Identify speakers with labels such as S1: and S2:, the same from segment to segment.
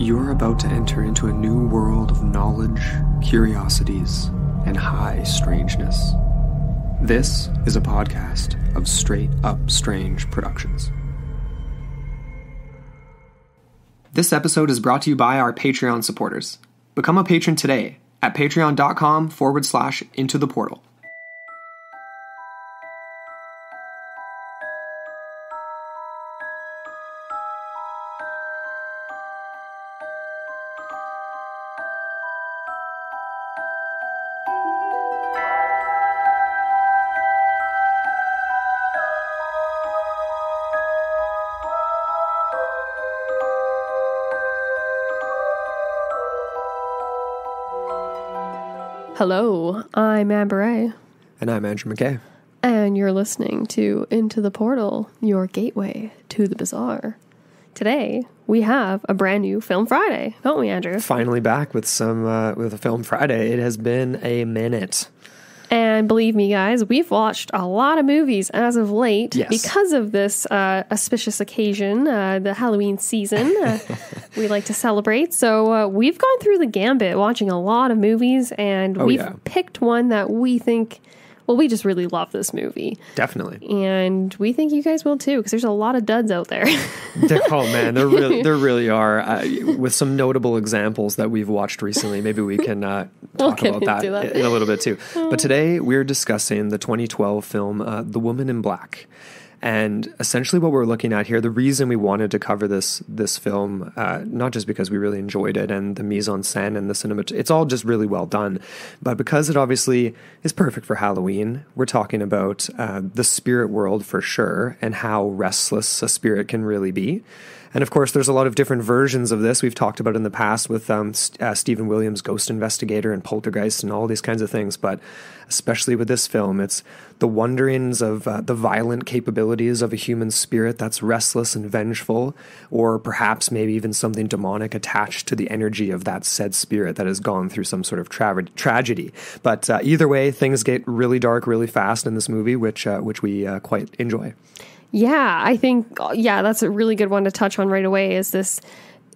S1: You're about to enter into a new world of knowledge, curiosities, and high strangeness. This is a podcast of Straight Up Strange Productions. This episode is brought to you by our Patreon supporters. Become a patron today at patreon.com forward slash into the portal.
S2: Hello, I'm Amber A,
S1: And I'm Andrew McKay.
S2: and you're listening to Into the Portal, your gateway to the bizarre. Today, we have a brand new Film Friday, don't we, Andrew?
S1: Finally back with some uh, with a film Friday. It has been a minute.
S2: And believe me, guys, we've watched a lot of movies as of late
S1: Yes.
S2: because of this uh, auspicious occasion, uh, the Halloween season. Uh, we like to celebrate. So uh, we've gone through the gambit watching a lot of movies, and
S1: Oh,
S2: we've
S1: yeah.
S2: picked one that we think, well, we just really love this movie.
S1: Definitely.
S2: and we think you guys will too because there's a lot of duds out there.
S1: Oh man, there really there really are. Uh, with some notable examples that we've watched recently, maybe we can uh,
S2: We'll
S1: talk about that,
S2: that.
S1: in a little bit too. But today we're discussing the 2012 film uh, "The Woman in Black." And essentially, what we're looking at here, the reason we wanted to cover this this film, uh, not just because we really enjoyed it and the mise en scène and the cinema, it's all just really well done, but because it obviously is perfect for Halloween. We're talking about uh, the spirit world for sure, and how restless a spirit can really be. And of course, there's a lot of different versions of this we've talked about in the past with um, uh, Stephen Williams' Ghost Investigator and Poltergeist and all these kinds of things. But especially with this film, it's the wonderings of uh, the violent capabilities of a human spirit that's restless and vengeful, or perhaps maybe even something demonic attached to the energy of that said spirit that has gone through some sort of tra- tragedy. But uh, either way, things get really dark really fast in this movie, which uh, which we uh, quite enjoy.
S2: Yeah, I think yeah, that's a really good one to touch on right away. Is this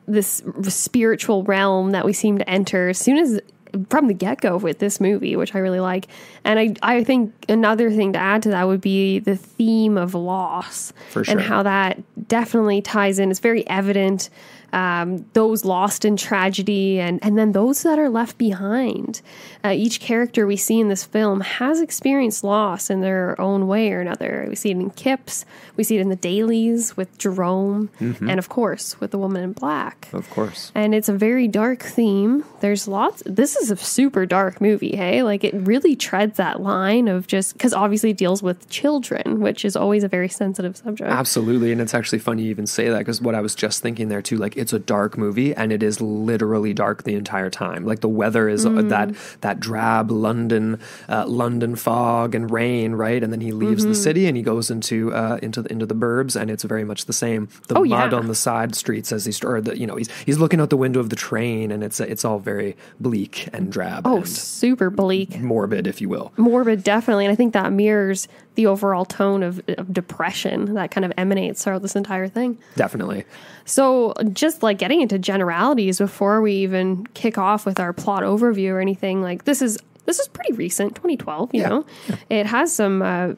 S2: this spiritual realm that we seem to enter as soon as from the get go with this movie, which I really like. And I I think another thing to add to that would be the theme of loss
S1: For
S2: and how that definitely ties in. It's very evident. Um, those lost in tragedy and, and then those that are left behind. Uh, each character we see in this film has experienced loss in their own way or another. We see it in Kipps, we see it in the dailies with Jerome, and of course with the woman in black.
S1: Of course.
S2: And it's a very dark theme. There's lots. This is a super dark movie, hey? Like it really treads that line of just because obviously it deals with children, which is always a very sensitive subject.
S1: Absolutely, and it's actually funny you even say that because what I was just thinking there too, like it's a dark movie and it is literally dark the entire time. Like the weather is uh, that that drab London uh, London fog and rain, right? And then he leaves the city and he goes into uh, into the, into the burbs, and it's very much the same. The
S2: Oh,
S1: mud
S2: yeah.
S1: on the side streets as he's or the, you know he's he's looking out the window of the train, and it's it's all very bleak and drab
S2: Oh, super bleak.
S1: morbid, if you will.
S2: morbid definitely and i think that mirrors the overall tone of, of depression that kind of emanates throughout this entire thing
S1: Definitely.
S2: so just like getting into generalities before we even kick off with our plot overview or anything like this is this is pretty recent 2012 you
S1: Yeah.
S2: know it has some uh,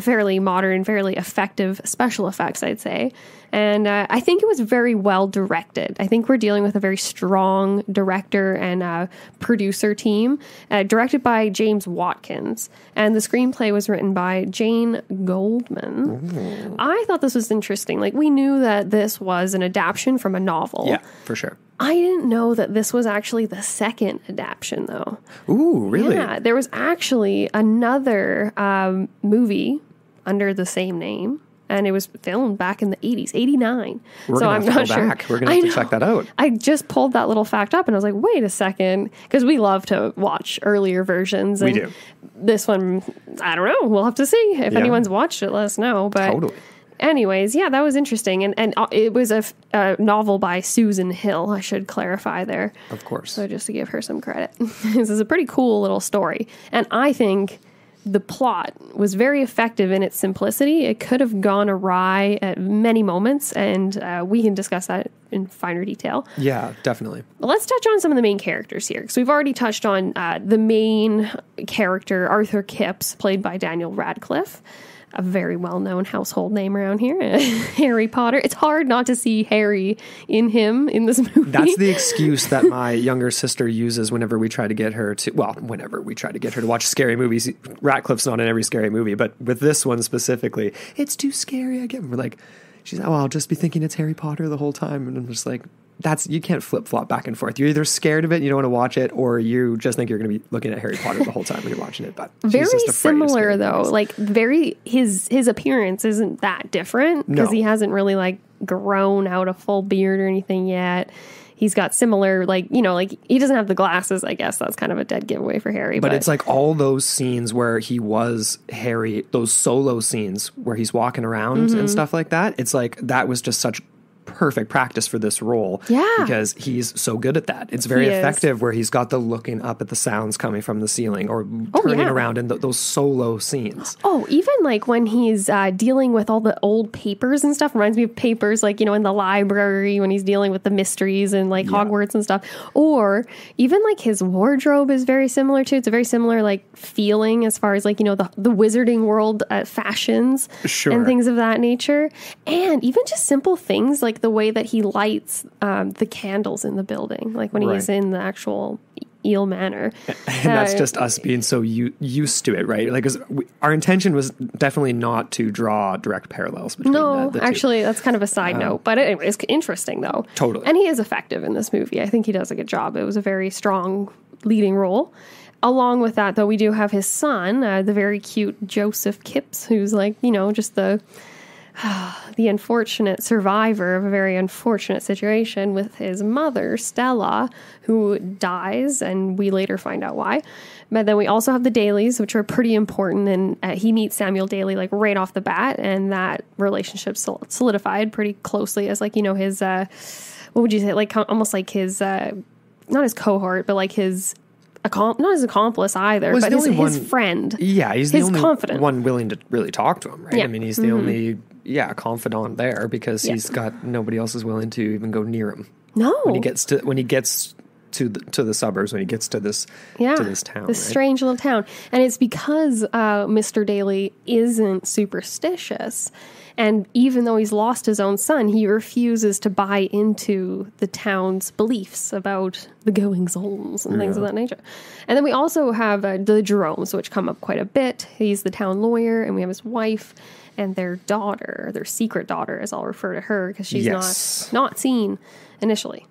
S2: fairly modern fairly effective special effects i'd say and uh, i think it was very well directed. I think we're dealing with a very strong director and uh, producer team uh, directed by james watkins. And the screenplay was written by jane goldman. I thought this was interesting. Like we knew that this was an adaptation from a novel.
S1: Yeah, for sure.
S2: I didn't know that this was actually the second adaptation, though.
S1: Ooh, really?
S2: Yeah, there was actually another um, movie under the same name, and it was filmed back in the 80s, 89.
S1: We're
S2: so I'm not sure.
S1: back. We're have to check that out.
S2: I just pulled that little fact up and I was like, wait a second. Because we love to watch earlier versions.
S1: We
S2: and
S1: do.
S2: This one, I don't know. We'll have to see. If
S1: Yeah.
S2: anyone's watched it, let us know. But
S1: Totally.
S2: anyways, yeah, that was interesting. And, and uh, it was a, f- a novel by Susan Hill, I should clarify there.
S1: Of course.
S2: So just to give her some credit, this is a pretty cool little story, and I think the plot was very effective in its simplicity. It could have gone awry at many moments, and uh, we can discuss that in finer detail.
S1: Yeah, definitely.
S2: But let's touch on some of the main characters here, because we've already touched on uh, the main character, Arthur Kipps, played by Daniel Radcliffe a very well known household name around here, Harry Potter. It's hard not to see Harry in him in this movie.
S1: That's the excuse that my younger sister uses whenever we try to get her to, well, whenever we try to get her to watch scary movies. Radcliffe's not in every scary movie, but with this one specifically, it's too scary again. We're like, she's like, oh, I'll just be thinking it's Harry Potter the whole time. And I'm just like, that's you can't flip flop back and forth. You're either scared of it, you don't want to watch it, or you just think you're going to be looking at Harry Potter the whole time when you're watching it. But
S2: very similar though, like very his his appearance isn't that different because no. he hasn't really like grown out a full beard or anything yet. He's got similar, like you know, like he doesn't have the glasses. I guess that's kind of a dead giveaway for Harry.
S1: But, but it's like all those scenes where he was Harry, those solo scenes where he's walking around mm-hmm. and stuff like that. It's like that was just such perfect practice for this role.
S2: Yeah.
S1: Because he's so good at that. It's very he effective is. where he's got the looking up at the sounds coming from the ceiling or oh, turning yeah. around in the, those solo scenes.
S2: Oh, even like when he's uh, dealing with all the old papers and stuff reminds me of papers like, you know, in the library when he's dealing with the mysteries and like yeah. Hogwarts and stuff. Or even like his wardrobe is very similar to. It's a very similar like feeling as far as like, you know, the, the wizarding world uh, fashions
S1: sure.
S2: and things of that nature. And even just simple things like the way that he lights um, the candles in the building, like when right. he's in the actual eel manor.
S1: And that's uh, just us being so u- used to it, right? Like, we, our intention was definitely not to draw direct parallels between.
S2: No,
S1: the, the
S2: actually, that's kind of a side um, note, but it, it's interesting though.
S1: Totally,
S2: and he is effective in this movie. I think he does a good job. It was a very strong leading role. Along with that, though, we do have his son, uh, the very cute Joseph Kipps, who's like, you know, just the the unfortunate survivor of a very unfortunate situation with his mother, Stella, who dies, and we later find out why. But then we also have the Dailies, which are pretty important, and uh, he meets Samuel Daily like right off the bat, and that relationship solidified pretty closely as like you know his uh, what would you say like almost like his uh, not his cohort, but like his accom- not his accomplice either, well, but his, his, friend.
S1: Yeah, he's his the only confidant. one willing to really talk to him, right? Yeah. I mean, he's the mm-hmm. only yeah confidant there because yeah. he's got nobody else is willing to even go near him.
S2: No,
S1: when he gets to when he gets to the, to the suburbs when he gets to this yeah, to this town,
S2: this
S1: right?
S2: strange little town, and it's because uh, Mr. Daily isn't superstitious. And even though he's lost his own son, he refuses to buy into the town's beliefs about the goings ons and things of that nature. And then we also have uh, the Jeromes, which come up quite a bit. He's the town lawyer, and we have his wife and their daughter, their secret daughter, as I'll refer to her because she's yes. not not seen initially.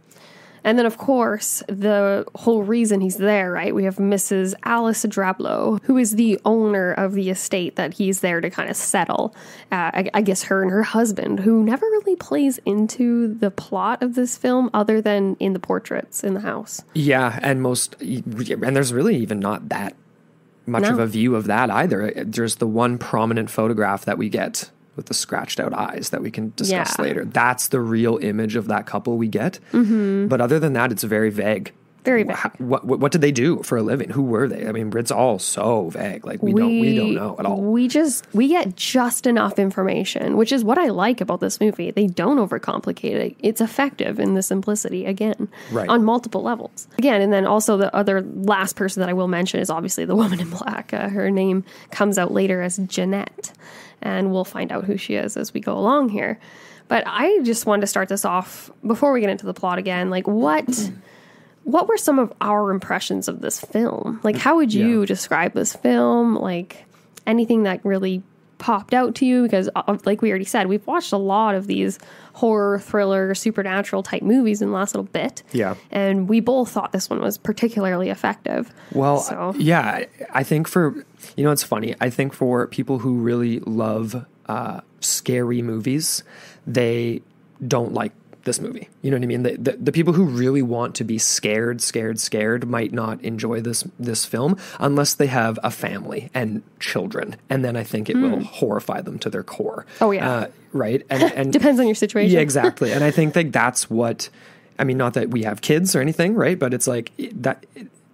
S2: And then, of course, the whole reason he's there, right? We have Mrs. Alice Drablow, who is the owner of the estate that he's there to kind of settle. Uh, I, I, guess her and her husband, who never really plays into the plot of this film other than in the portraits in the house.
S1: Yeah, and most, and there's really even not that much no. of a view of that either. There's the one prominent photograph that we get with the scratched out eyes that we can discuss yeah. later. That's the real image of that couple we get.
S2: Mm-hmm.
S1: But other than that, it's very vague.
S2: Very vague.
S1: What, what, what did they do for a living? Who were they? I mean, it's all so vague. Like we, we don't we don't know at all.
S2: We just we get just enough information, which is what I like about this movie. They don't overcomplicate it. It's effective in the simplicity again,
S1: right.
S2: on multiple levels. Again, and then also the other last person that I will mention is obviously the woman in black. Uh, her name comes out later as Jeanette, and we'll find out who she is as we go along here. But I just wanted to start this off before we get into the plot again. Like what what were some of our impressions of this film? Like, how would you yeah. describe this film? Like, anything that really popped out to you? Because, uh, like we already said, we've watched a lot of these horror, thriller, supernatural type movies in the last little bit.
S1: Yeah.
S2: And we both thought this one was particularly effective.
S1: Well, so. yeah, I think for, you know, it's funny. I think for people who really love uh, scary movies, they don't like this movie. You know what I mean? The, the, the, people who really want to be scared, scared, scared might not enjoy this this film unless they have a family and children, and then I think it mm. will hmm. horrify them to their core.
S2: Oh yeah, uh,
S1: right. And, and
S2: depends on your situation.
S1: Yeah, exactly. and I think that that's what. I mean, not that we have kids or anything, right? But it's like that.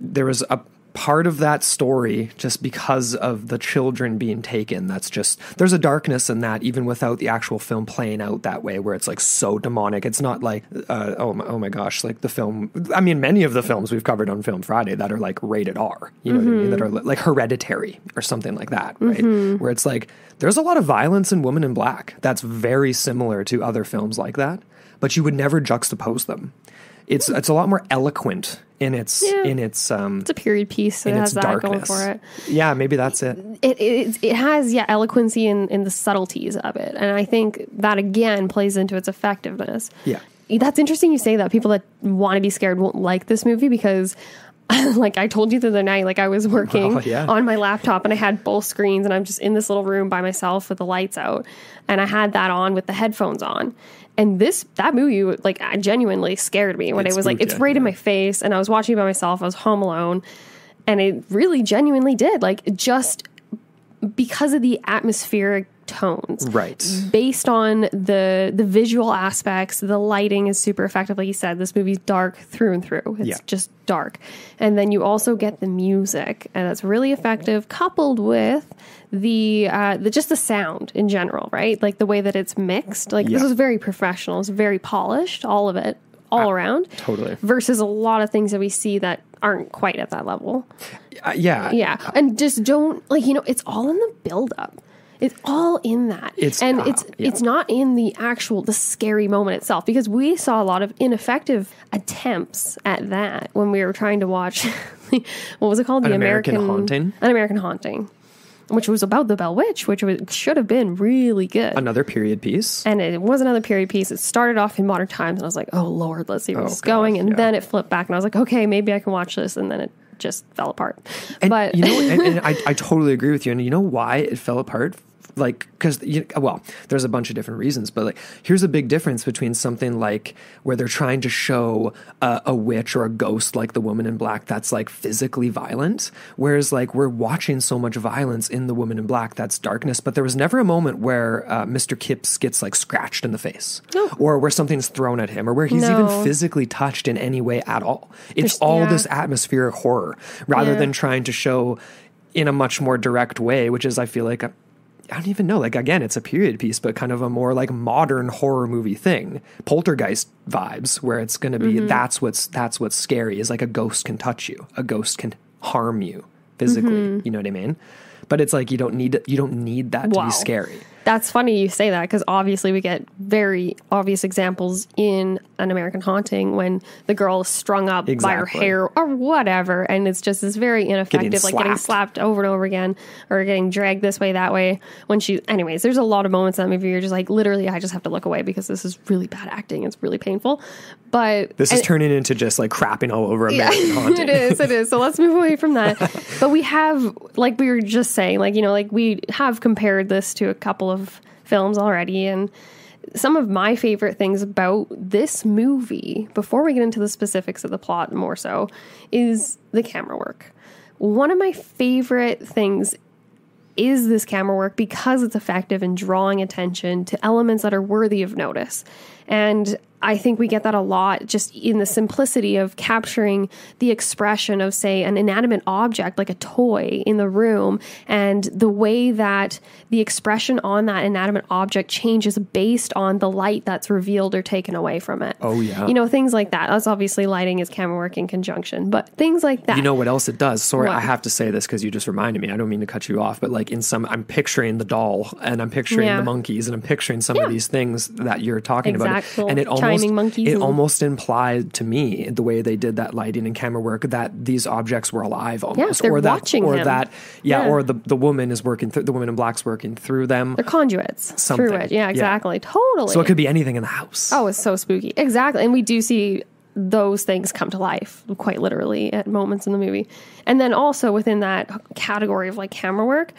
S1: There was a part of that story just because of the children being taken. That's just there's a darkness in that, even without the actual film playing out that way, where it's like so demonic. It's not like uh, oh my, oh my gosh, like the film. I mean, many of the films we've covered on Film Friday that are like rated R, you know what I mean? That are like Hereditary or something like that, right? Where it's like there's a lot of violence in Woman in Black that's very similar to other films like that, but you would never juxtapose them. It's it's a lot more eloquent in its
S2: Yeah.
S1: in its um
S2: It's a period piece that
S1: in
S2: has
S1: its
S2: that going for it.
S1: Yeah, maybe that's it.
S2: It, it it has yeah eloquency in, in the subtleties of it, and I think that again plays into its effectiveness.
S1: Yeah.
S2: That's interesting you say that. People that want to be scared won't like this movie because like I told you the other night, like I was working
S1: yeah.
S2: on my laptop and I had both screens and I'm just in this little room by myself with the lights out and I had that on with the headphones on. And this that movie like genuinely scared me when
S1: It
S2: it was like it's right in my face and I was watching it by myself. I was home alone and it really genuinely did like just because of the atmospheric tones.
S1: Right.
S2: based on the the visual aspects the lighting is super effective. Like you said this movie's dark through and through. It's
S1: Yeah.
S2: just dark. And then you also get the music and that's really effective coupled with the uh the just the sound in general right? Like the way that it's mixed. Like this is very professional. It's very polished all of it all around.
S1: totally.
S2: versus a lot of things that we see that aren't quite at that level.
S1: Uh, yeah.
S2: yeah, and just don't like you know it's all in the build up. It's all in that.
S1: It's-
S2: and
S1: uh,
S2: it's
S1: yeah.
S2: it's not in the actual the scary moment itself because we saw a lot of ineffective attempts at that when we were trying to watch what was it called
S1: An American Haunting?
S2: An American Haunting, which was about the Bell Witch, which was, should have been really good.
S1: Another period piece.
S2: and it was another period piece. It started off in modern times, and I was like, "Oh Lord, let's see where
S1: Oh,
S2: this is going." And
S1: yeah.
S2: then it flipped back, and I was like, "Okay, maybe I can watch this." And then it just fell apart.
S1: And
S2: but
S1: you know, and, and I, I totally agree with you. And you know why it fell apart? Like, because you, well, there's a bunch of different reasons, but like, here's a big difference between something like where they're trying to show a, a witch or a ghost, like the woman in black, that's like physically violent, whereas like we're watching so much violence in the woman in black that's darkness. But there was never a moment where uh, Mr. Kipps gets like scratched in the face, no. or where something's thrown at him, or where he's
S2: No.
S1: even physically touched in any way at all. It's
S2: There's-
S1: all
S2: yeah.
S1: this atmospheric horror rather
S2: Yeah.
S1: than trying to show in a much more direct way, which is I feel like I don't even know. Like again, it's a period piece, but kind of a more like modern horror movie thing, poltergeist vibes, where it's going to be
S2: Mm-hmm.
S1: that's what's that's what's scary is like a ghost can touch you, a ghost can harm you physically.
S2: Mm-hmm.
S1: You know what I mean? But it's like you don't need you don't need that to
S2: Wow.
S1: be scary.
S2: That's funny you say that because obviously we get very obvious examples in An American Haunting when the girl is strung up by her hair or whatever, and it's just this very ineffective, like getting
S1: slapped.
S2: slapped over and over again or getting dragged this way, that way. When she, anyways, there's a lot of moments in that movie you're just like, literally, I just have to look away because this is really bad acting. It's really painful. But
S1: This is turning into just like crapping all over American Haunting.
S2: it is, it is. So let's move away from that. but we have, like we were just saying, like, you know, like we have compared this to a couple of films already. And some of my favorite things about this movie, before we get into the specifics of the plot more so, is the camera work. One of my favorite things is this camera work because it's effective in drawing attention to elements that are worthy of notice. And I think we get that a lot just in the simplicity of capturing the expression of, say, an inanimate object like a toy in the room and the way that the expression on that inanimate object changes based on the light that's revealed or taken away from it.
S1: Oh, yeah.
S2: You know, things like that. That's obviously lighting is camera work in conjunction, but things like that.
S1: You know what else it does? Sorry,
S2: What?
S1: I have to say this because you just reminded me. I don't mean to cut you off, but like in some, I'm picturing the doll and I'm picturing
S2: Yeah.
S1: the monkeys and I'm picturing some of these things that you're talking
S2: Exact
S1: about. And it almost,
S2: monkeys
S1: it
S2: and-
S1: almost implied to me the way they did that lighting and camera work that these objects were alive almost,
S2: they're
S1: or that,
S2: watching
S1: or
S2: him.
S1: that, yeah,
S2: Yeah.
S1: or the the woman is working through the woman in black's working through them.
S2: They're conduits
S1: Something.
S2: through it. Yeah,
S1: Yeah.
S2: exactly. Totally.
S1: So it could be anything in the house.
S2: Oh, it's so spooky. Exactly. And we do see those things come to life quite literally at moments in the movie. And then also within that category of like camera work,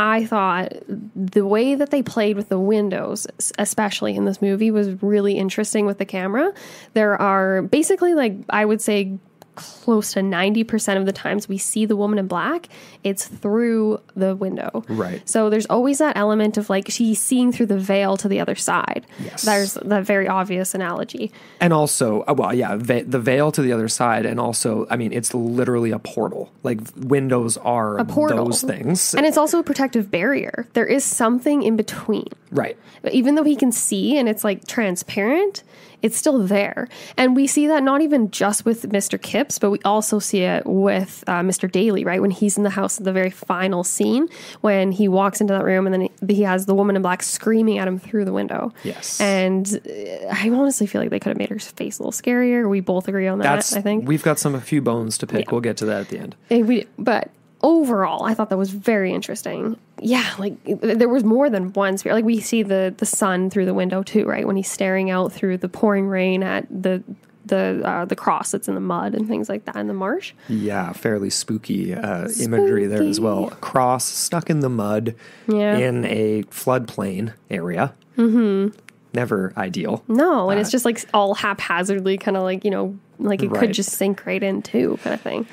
S2: I thought the way that they played with the windows, especially in this movie, was really interesting with the camera. There are basically like I would say close to 90% of the times we see the woman in black, it's through the window.
S1: Right.
S2: So there's always that element of like she's seeing through the veil to the other side.
S1: Yes.
S2: There's that very obvious analogy.
S1: And also, uh, well, yeah, va- the veil to the other side, and also, I mean, it's literally a portal. Like windows are a
S2: portal.
S1: those things,
S2: And it's also a protective barrier. There is something in between.
S1: right?
S2: But even though he can see and it's like transparent, it's still there. And we see that not even just with Mr. Kipps, but we also see it with uh, Mr. Daily, right? When he's in the house at the very final scene, when he walks into that room and then he, has the woman in black screaming at him through the window.
S1: Yes.
S2: And uh, I honestly feel like they could have made her face a little scarier. We both agree on that,
S1: That's
S2: I think.
S1: we've got some a few bones to pick. We'll get to that at the end.
S2: Eh, we, but overall, I thought that was very interesting. Yeah, like there was more than one spirit. Like we see the the sun through the window too, right? When he's staring out through the pouring rain at the the uh, the cross that's in the mud and things like that in the marsh.
S1: Yeah, fairly spooky uh, imagery there as well. A cross stuck in the mud
S2: Yeah.
S1: in a floodplain area. Mm-hmm. Never ideal.
S2: No, and it's just like all haphazardly, kind of like you know, like it
S1: Right.
S2: could just sink right in too, kind of thing.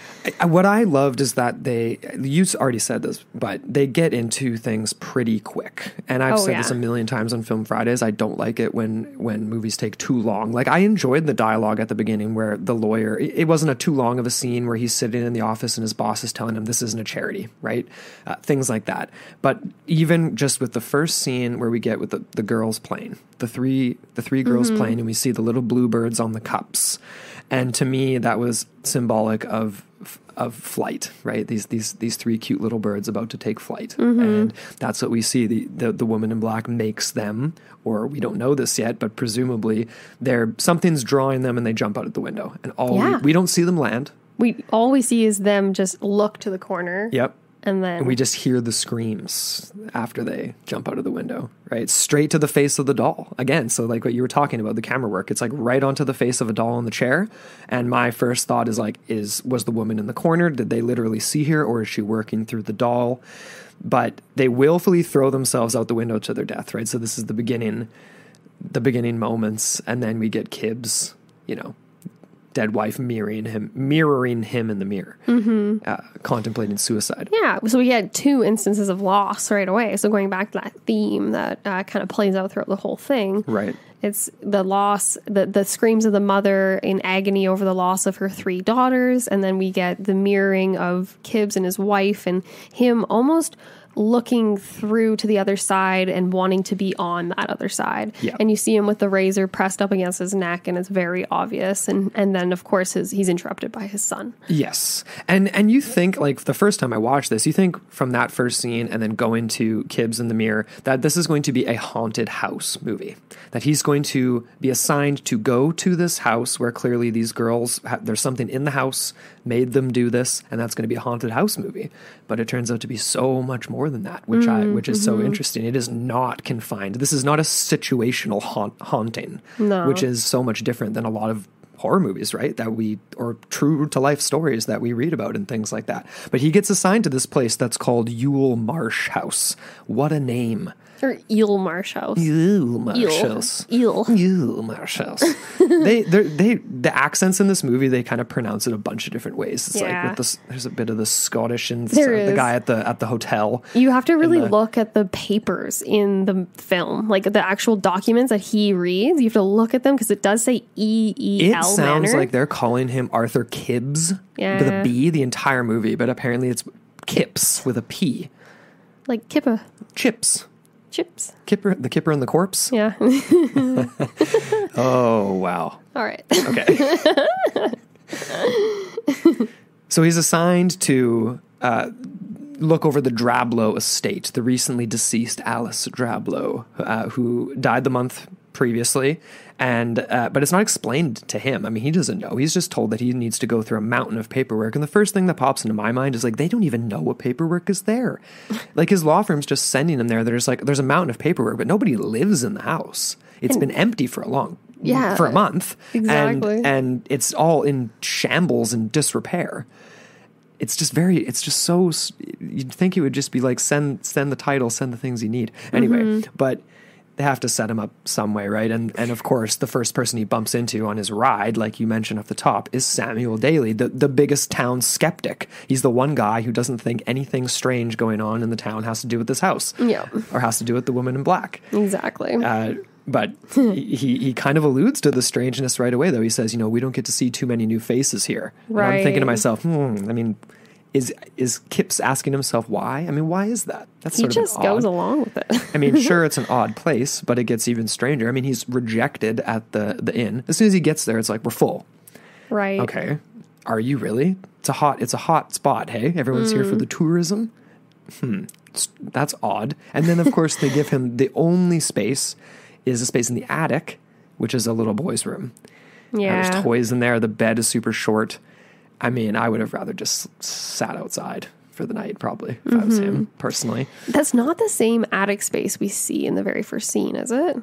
S1: What I loved is that they, you already said this, but they get into things pretty quick. And I've
S2: Oh,
S1: said this a million times on Film Fridays. I don't like it when when movies take too long. Like I enjoyed the dialogue at the beginning where the lawyer, it it wasn't a too long of a scene where he's sitting in the office and his boss is telling him this isn't a charity, right? Uh, things like that. But even just with the first scene where we get with the, the girls playing, the three the three girls
S2: Mm-hmm.
S1: playing, and we see the little bluebirds on the cups. And to me, that was symbolic of of flight, right? These these these three cute little birds about to take flight,
S2: Mm-hmm.
S1: and that's what we see. The, the the woman in black makes them, or we don't know this yet, but presumably they're something's drawing them, and they jump out of the window, and all
S2: Yeah.
S1: we, we don't see them land.
S2: We all we see is them just look to the corner,
S1: Yep.
S2: And then
S1: And we just hear the screams after they jump out of the window, right? Straight to the face of the doll. Again, so like what you were talking about, the camera work, it's like right onto the face of a doll in the chair. And my first thought is like, is was the woman in the corner? Did they literally see her or is she working through the doll? But they willfully throw themselves out the window to their death, right? So this is the beginning the beginning moments, and then we get Kibbs, you know, dead wife mirroring him mirroring him in the mirror, uh, contemplating suicide.
S2: Yeah, so we had two instances of loss right away. So going back to that theme that uh, kind of plays out throughout the whole thing,
S1: Right.
S2: It's the loss, the the screams of the mother in agony over the loss of her three daughters, and then we get the mirroring of Kibbs and his wife, and him almost looking through to the other side and wanting to be on that other side.
S1: Yeah.
S2: And you see him with the razor pressed up against his neck, and it's very obvious. And and then of course his, he's interrupted by his son.
S1: Yes, and and you think like the first time I watched this, you think from that first scene and then going to Kibbs in the mirror that this is going to be a haunted house movie. That he's going to be assigned to go to this house where clearly these girls ha- there's something in the house made them do this, and that's going to be a haunted house movie. But it turns out to be so much more than that, which I mm, which is so mm-hmm. interesting. It is not confined. This is not a situational haunt, haunting,
S2: No.
S1: which is so much different than a lot of horror movies, right? That we or true to life stories that we read about and things like that. But he gets assigned to this place that's called Yule Marsh House. What a name!
S2: Or Eel Marsh House.
S1: Yule
S2: Eel.
S1: House.
S2: Eel.
S1: Yule Marsh House. they they're- the accents in this movie they kind of pronounce it a bunch of different ways. It's like
S2: Yeah.
S1: with this, there's a bit of the Scottish and the guy at the at the hotel.
S2: You have to really
S1: the-
S2: look at the papers in the film, like the actual documents that he reads. You have to look at them because it does say E E
S1: It sounds
S2: Manor.
S1: like they're calling him Arthur Kibbs with a
S2: Yeah.
S1: B the entire movie, but apparently it's Kipps with a P.
S2: like Kippa
S1: Chips.
S2: Chips.
S1: Kipper, the Kipper and the Corpse.
S2: Yeah.
S1: Oh wow.
S2: All right.
S1: Okay. so he's assigned to uh, look over the Drablow estate, the recently deceased Alice Drablow, uh, who died the month previously. And uh, but it's not explained to him. I mean, he doesn't know. He's just told that he needs to go through a mountain of paperwork. And the first thing that pops into my mind is like they don't even know what paperwork is there. like his law firm's just sending him there. There's like there's a mountain of paperwork, but nobody lives in the house. It's been empty for a long
S2: Yeah,
S1: for a month.
S2: exactly.
S1: And, and it's all in shambles and disrepair. It's just very. It's just so. You'd think it would just be like send send the title, send the things you need. Anyway,
S2: Mm-hmm.
S1: but they have to set him up some way, right? And and of course, the first person he bumps into on his ride, like you mentioned at the top, is Samuel Daily, the the biggest town skeptic. He's the one guy who doesn't think anything strange going on in the town has to do with this house,
S2: Yeah.
S1: or has to do with the woman in black.
S2: Exactly.
S1: Uh, but he, he he kind of alludes to the strangeness right away, though. He says, you know, we don't get to see too many new faces here. And I'm thinking to myself, hmm, I mean, is is Kipps asking himself why? I mean, why is that? That's
S2: he
S1: sort of
S2: just goes
S1: odd-
S2: along with it.
S1: I mean, sure, it's an odd place, but it gets even stranger. I mean, he's rejected at the the inn. As soon as he gets there, it's like we're full.
S2: right.
S1: Okay, are you really? It's a hot. It's a hot spot. Hey, everyone's here for
S2: Mm.
S1: the tourism. Hmm, that's odd. And then, of course, they give him the only space is a space in the attic, which is a little boy's room. Uh,
S2: Yeah.
S1: There's toys in there. The bed is super short. I mean, I would have rather just sat outside for the night, probably, if I was
S2: Mm-hmm.
S1: him personally.
S2: That's not the same attic space we see in the very first scene, is it?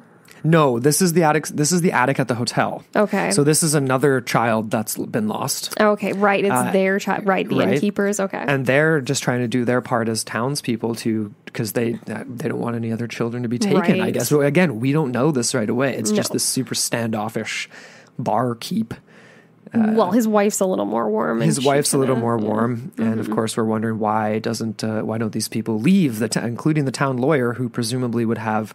S1: No, this is the attic. This is the attic at the hotel.
S2: Okay.
S1: So this is another child that's been lost,
S2: Okay, right. It's their child. Right. The
S1: Uh, right.
S2: innkeepers. Okay.
S1: and they're just trying to do their part as townspeople to because they uh, they don't want any other children to be taken. I guess. But again, we don't know this right away. It's just
S2: No.
S1: this super standoffish barkeep.
S2: Well, his wife's a little more warm.
S1: uh, His wife's a little more
S2: yeah.
S1: warm, and of course, we're wondering why doesn't uh, why don't these people leave the town, including the town lawyer, who presumably would have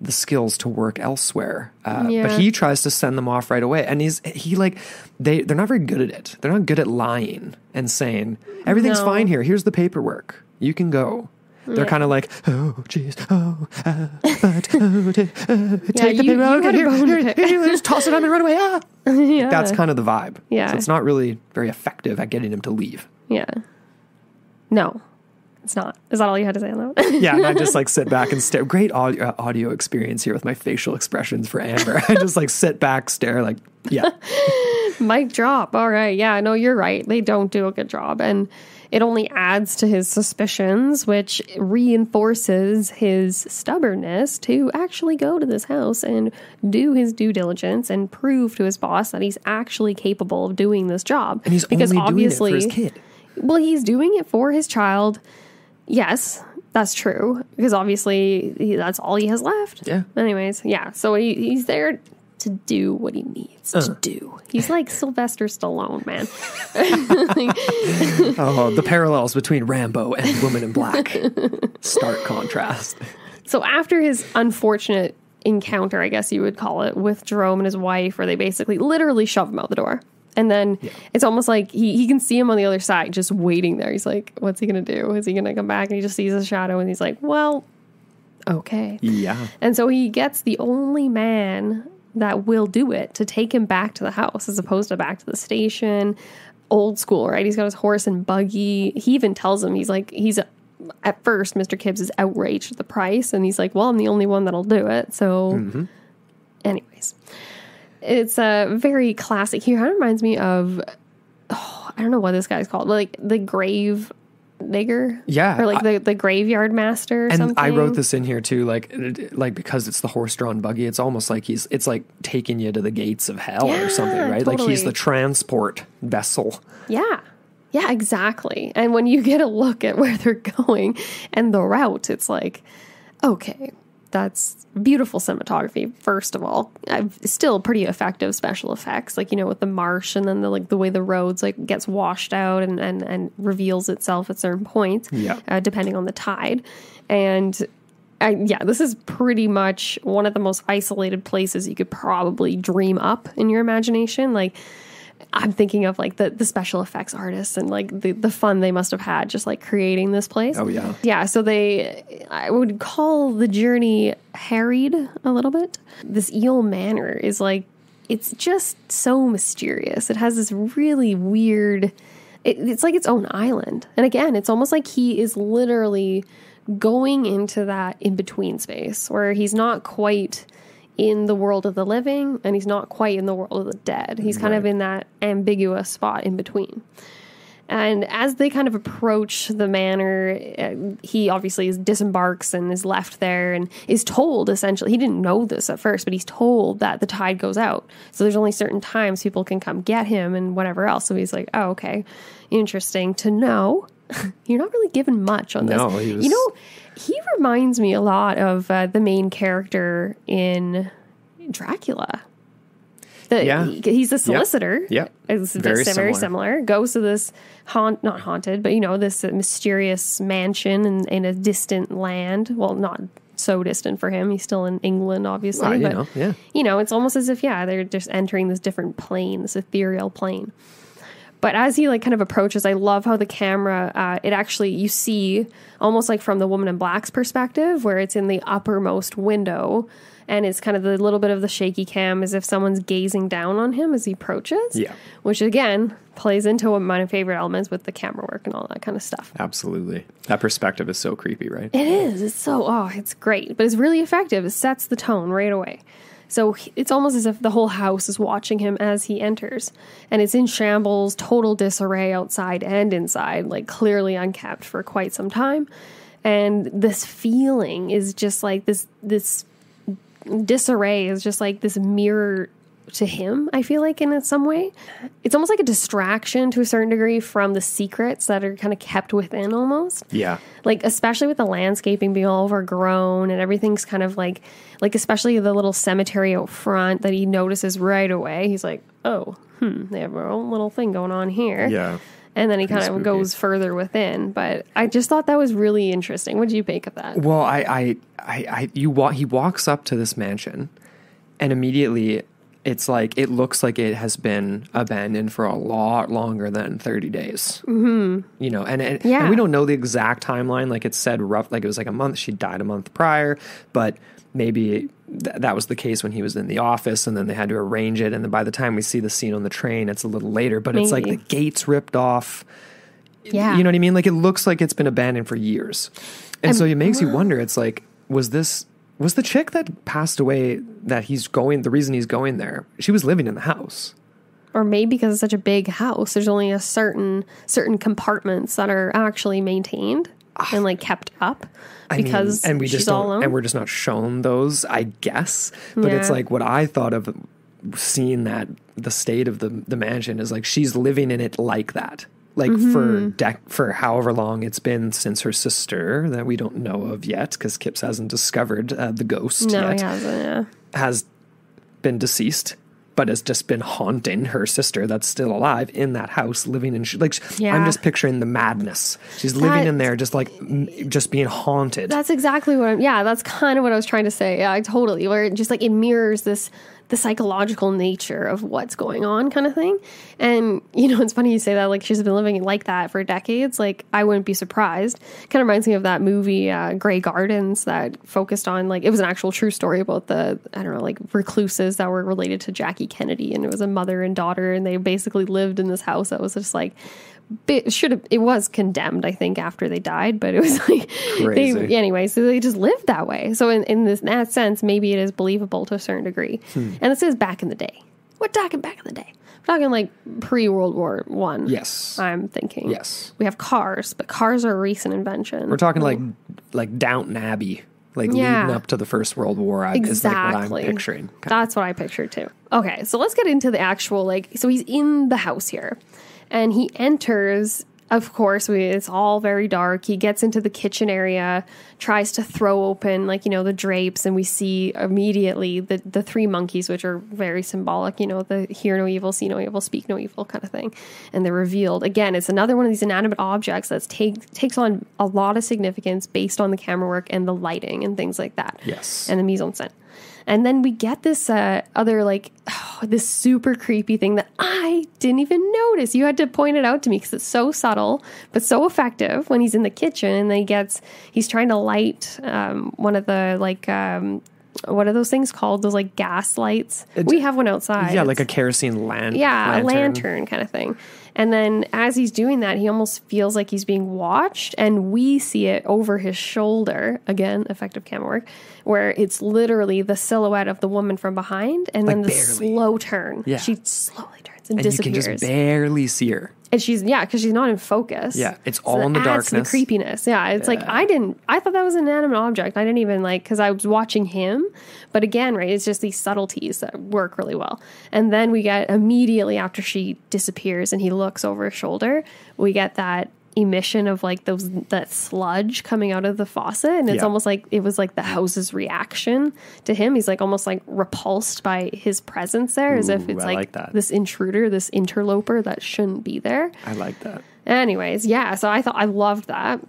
S1: the skills to work elsewhere. Uh,
S2: Yeah.
S1: But he tries to send them off right away, and he's he like they they're not very good at it. They're not good at lying and saying everything's
S2: No.
S1: fine here. Here's the paperwork. You can go. They're
S2: Yeah.
S1: kind of like, oh, jeez, oh, uh, but, oh, t- uh, take the
S2: you- you
S1: Okay,
S2: had
S1: here, here, here, just toss it on and run away. Ah.
S2: yeah.
S1: That's kind of the vibe.
S2: Yeah.
S1: So it's not really very effective at getting him to leave.
S2: Yeah. No, it's not. Is that all you had to say on that? one?
S1: Yeah, and I just like sit back and stare. Great audio, uh, audio experience here with my facial expressions for Amber. I just like sit back, stare, like, yeah,
S2: Mic drop. All right. Yeah, no, you're right. They don't do a good job. And it only adds to his suspicions, which reinforces his stubbornness to actually go to this house and do his due diligence and prove to his boss that he's actually capable of doing this job.
S1: and he's only doing it for his kid.
S2: Well, he's doing it for his child. Yes, that's true. Because obviously he, that's all he has left.
S1: Yeah.
S2: Anyways, yeah. So he, he's there to do what he needs
S1: Uh.
S2: to do. He's like Sylvester Stallone, man.
S1: Oh, the parallels between Rambo and Woman in Black. Stark contrast.
S2: So after his unfortunate encounter, I guess you would call it, with Jerome and his wife, where they basically literally shove him out the door. And then it's almost like he, he can see him on the other side just waiting there. He's like, what's he going to do? Is he going to come back? And he just sees a shadow and he's like, well, okay.
S1: Yeah.
S2: And so he gets the only man that will do it to take him back to the house as opposed to back to the station. Old school, right? He's got his horse and buggy. He even tells him, he's like, he's at first, Mr. Kibbs is outraged at the price. And he's like, well, I'm the only one that'll do it. So, mm-hmm. anyways, it's a very classic. He kind of reminds me of, oh, I don't know what this guy's called, like the grave digger.
S1: Yeah,
S2: Or like
S1: I-
S2: the, the graveyard master or
S1: And
S2: something.
S1: I wrote this in here too, like, like because it's the horse-drawn buggy. It's almost like he's, it's like taking you to the gates of hell or something,
S2: Yeah,
S1: right? Like he's the transport vessel.
S2: Yeah. Yeah, exactly. And when you get a look at where they're going and the route, it's like, okay, that's beautiful cinematography. First of all, I've still pretty effective special effects, like you know with the marsh and then the like the way the roads like gets washed out and and and reveals itself at certain points,
S1: Yeah.
S2: uh, depending on the tide, and. I, yeah, this is pretty much one of the most isolated places you could probably dream up in your imagination. Like, I'm thinking of like the, the special effects artists and like the, the fun they must have had just like creating this place.
S1: Oh, yeah.
S2: Yeah. So they, I would call the journey harried a little bit. This Eel Manor is like, it's just so mysterious. It has this really weird, it, it's like its own island. And again, it's almost like he is literally going into that in between space where he's not quite in the world of the living and he's not quite in the world of the dead. He's kind of in that ambiguous spot in between. And as they kind of approach the manor, uh, he obviously is disembarks and is left there and is told essentially, he didn't know this at first, but he's told that the tide goes out. So there's only certain times people can come get him and whatever else. So he's like, oh, okay, interesting to know. you're not really given much on this.
S1: No, he was-
S2: You know, he reminds me a lot of uh, the main character in Dracula. The,
S1: Yeah.
S2: he- he's a solicitor.
S1: Yep.
S2: It's
S1: Very
S2: very, very
S1: similar.
S2: similar. Goes to this haunt, not haunted, but you know, this uh, mysterious mansion in, in a distant land. Well, not so distant for him. He's still in England, obviously.
S1: You
S2: but
S1: know, yeah.
S2: you know, it's almost as if yeah, they're just entering this different plane, this ethereal plane. But as he like kind of approaches, I love how the camera uh, it actually you see almost like from the woman in black's perspective, where it's in the uppermost window, and it's kind of the little bit of the shaky cam as if someone's gazing down on him as he approaches.
S1: Yeah.
S2: which again plays into one of my favorite elements with the camera work and all that kind of stuff.
S1: Absolutely. That perspective is so creepy, right?
S2: It is. It's so oh, it's great, but it's really effective. It sets the tone right away. So it's almost as if the whole house is watching him as he enters, and it's in shambles, total disarray outside and inside, like clearly unkept for quite some time. And this feeling is just like this this disarray is just like this mirror to him, I feel like in some way. It's almost like a distraction to a certain degree from the secrets that are kind of kept within almost
S1: Yeah.
S2: like especially with the landscaping being all overgrown and everything's kind of like like especially the little cemetery out front that he notices right away he's like oh hmm they have their own little thing going on here
S1: Yeah.
S2: and then he kind of
S1: spooky.
S2: goes further within but i just thought that was really interesting what do you make of that
S1: Well, I, I, I, I you walk. he walks up to this mansion, and immediately it's like it looks like it has been abandoned for a lot longer than thirty days. Mm-hmm. You know, and and,
S2: Yeah.
S1: and we don't know the exact timeline. Like it said, rough, like it was like a month. She died a month prior, but maybe th- that was the case when he was in the office, and then they had to arrange it. And then by the time we see the scene on the train, it's a little later. But it's like the gates ripped off.
S2: yeah
S1: You know what I mean? Like it looks like it's been abandoned for years. And so it makes you wonder, it's like, was this was the chick that passed away that he's going the reason he's going there, she was living in the house.
S2: or maybe because it's such a big house there's only a certain certain compartments that are actually maintained and like kept up
S1: Ah. I mean,
S2: because
S1: and we
S2: she's
S1: just
S2: all
S1: don't
S2: alone
S1: and we're just not shown those, I guess. But it's like what I thought of seeing that the state of the the mansion is like she's living in it like that. Like
S2: Mm-hmm.
S1: for dec- for however long it's been since her sister that we don't know of yet because Kipps hasn't discovered uh, the ghost
S2: no
S1: yet.
S2: he hasn't yeah
S1: has been deceased but has just been haunting her sister that's still alive in that house living in sh- like i'm just picturing the madness she's living in there just like m- just being haunted
S2: That's exactly what I'm. Yeah, that's kind of what I was trying to say. Yeah, I totally. Where it just like it mirrors this the psychological nature of what's going on, kind of thing. And you know, it's funny you say that. Like she's been living like that for decades. Like I wouldn't be surprised. Kind of reminds me of that movie uh, Grey Gardens that focused on like it was an actual true story about the I don't know like recluses that were related to Jackie Kennedy, and it was a mother and daughter, and they basically lived in this house that was just like it should have it was condemned i think after they died but it was like
S1: Crazy.
S2: they anyway so they just lived that way so in, in this in that sense maybe it is believable to a certain degree
S1: Hmm.
S2: and this is back in the day we're talking back in the day we're talking like pre-world war one
S1: yes
S2: i'm thinking
S1: Yes.
S2: we have cars but cars are a recent invention
S1: we're talking like like downton abbey like
S2: Yeah.
S1: leading up to the first world war I, is like what i'm
S2: Exactly.
S1: picturing
S2: That's what I pictured too. Okay, so let's get into the actual like. So he's in the house here, and he enters. Of course, we, it's all very dark. He gets into the kitchen area, tries to throw open like you know the drapes, and we see immediately the the three monkeys, which are very symbolic. You know, the hear no evil, see no evil, speak no evil kind of thing, and they're revealed again. It's another one of these inanimate objects that take takes on a lot of significance based on the camera work and the lighting and things like that
S1: yes
S2: and the mise en scène. And then we get this uh, other like this super creepy thing that I didn't even notice. You had to point it out to me because it's so subtle but so effective when he's in the kitchen and then he gets he's trying to light um, one of the like um, what are those things called? Those like gas lights. we have one outside.
S1: yeah like a kerosene lan-
S2: yeah,
S1: lantern.
S2: a lantern kind of thing. And then as he's doing that, he almost feels like he's being watched, and we see it over his shoulder. Again, effective camera work, where it's literally the silhouette of the woman from behind, and then the
S1: barely.
S2: slow turn.
S1: Yeah.
S2: She slowly turns and,
S1: and you can
S2: disappears.
S1: just barely see her
S2: and she's yeah, because she's not in focus.
S1: Yeah, it's all in the darkness.
S2: the creepiness. Yeah, it's like I didn't. I thought that was an inanimate object. I didn't even like because I was watching him. But again, right, it's just these subtleties that work really well. And then we get immediately after she disappears and he looks over his shoulder, we get that emission of like those that sludge coming out of the faucet and it's
S1: Yeah.
S2: almost like it was like the house's reaction to him he's like almost like repulsed by his presence there as if it's
S1: I
S2: like,
S1: like that.
S2: this intruder this interloper that shouldn't be there
S1: I like that.
S2: anyways yeah so i thought i loved that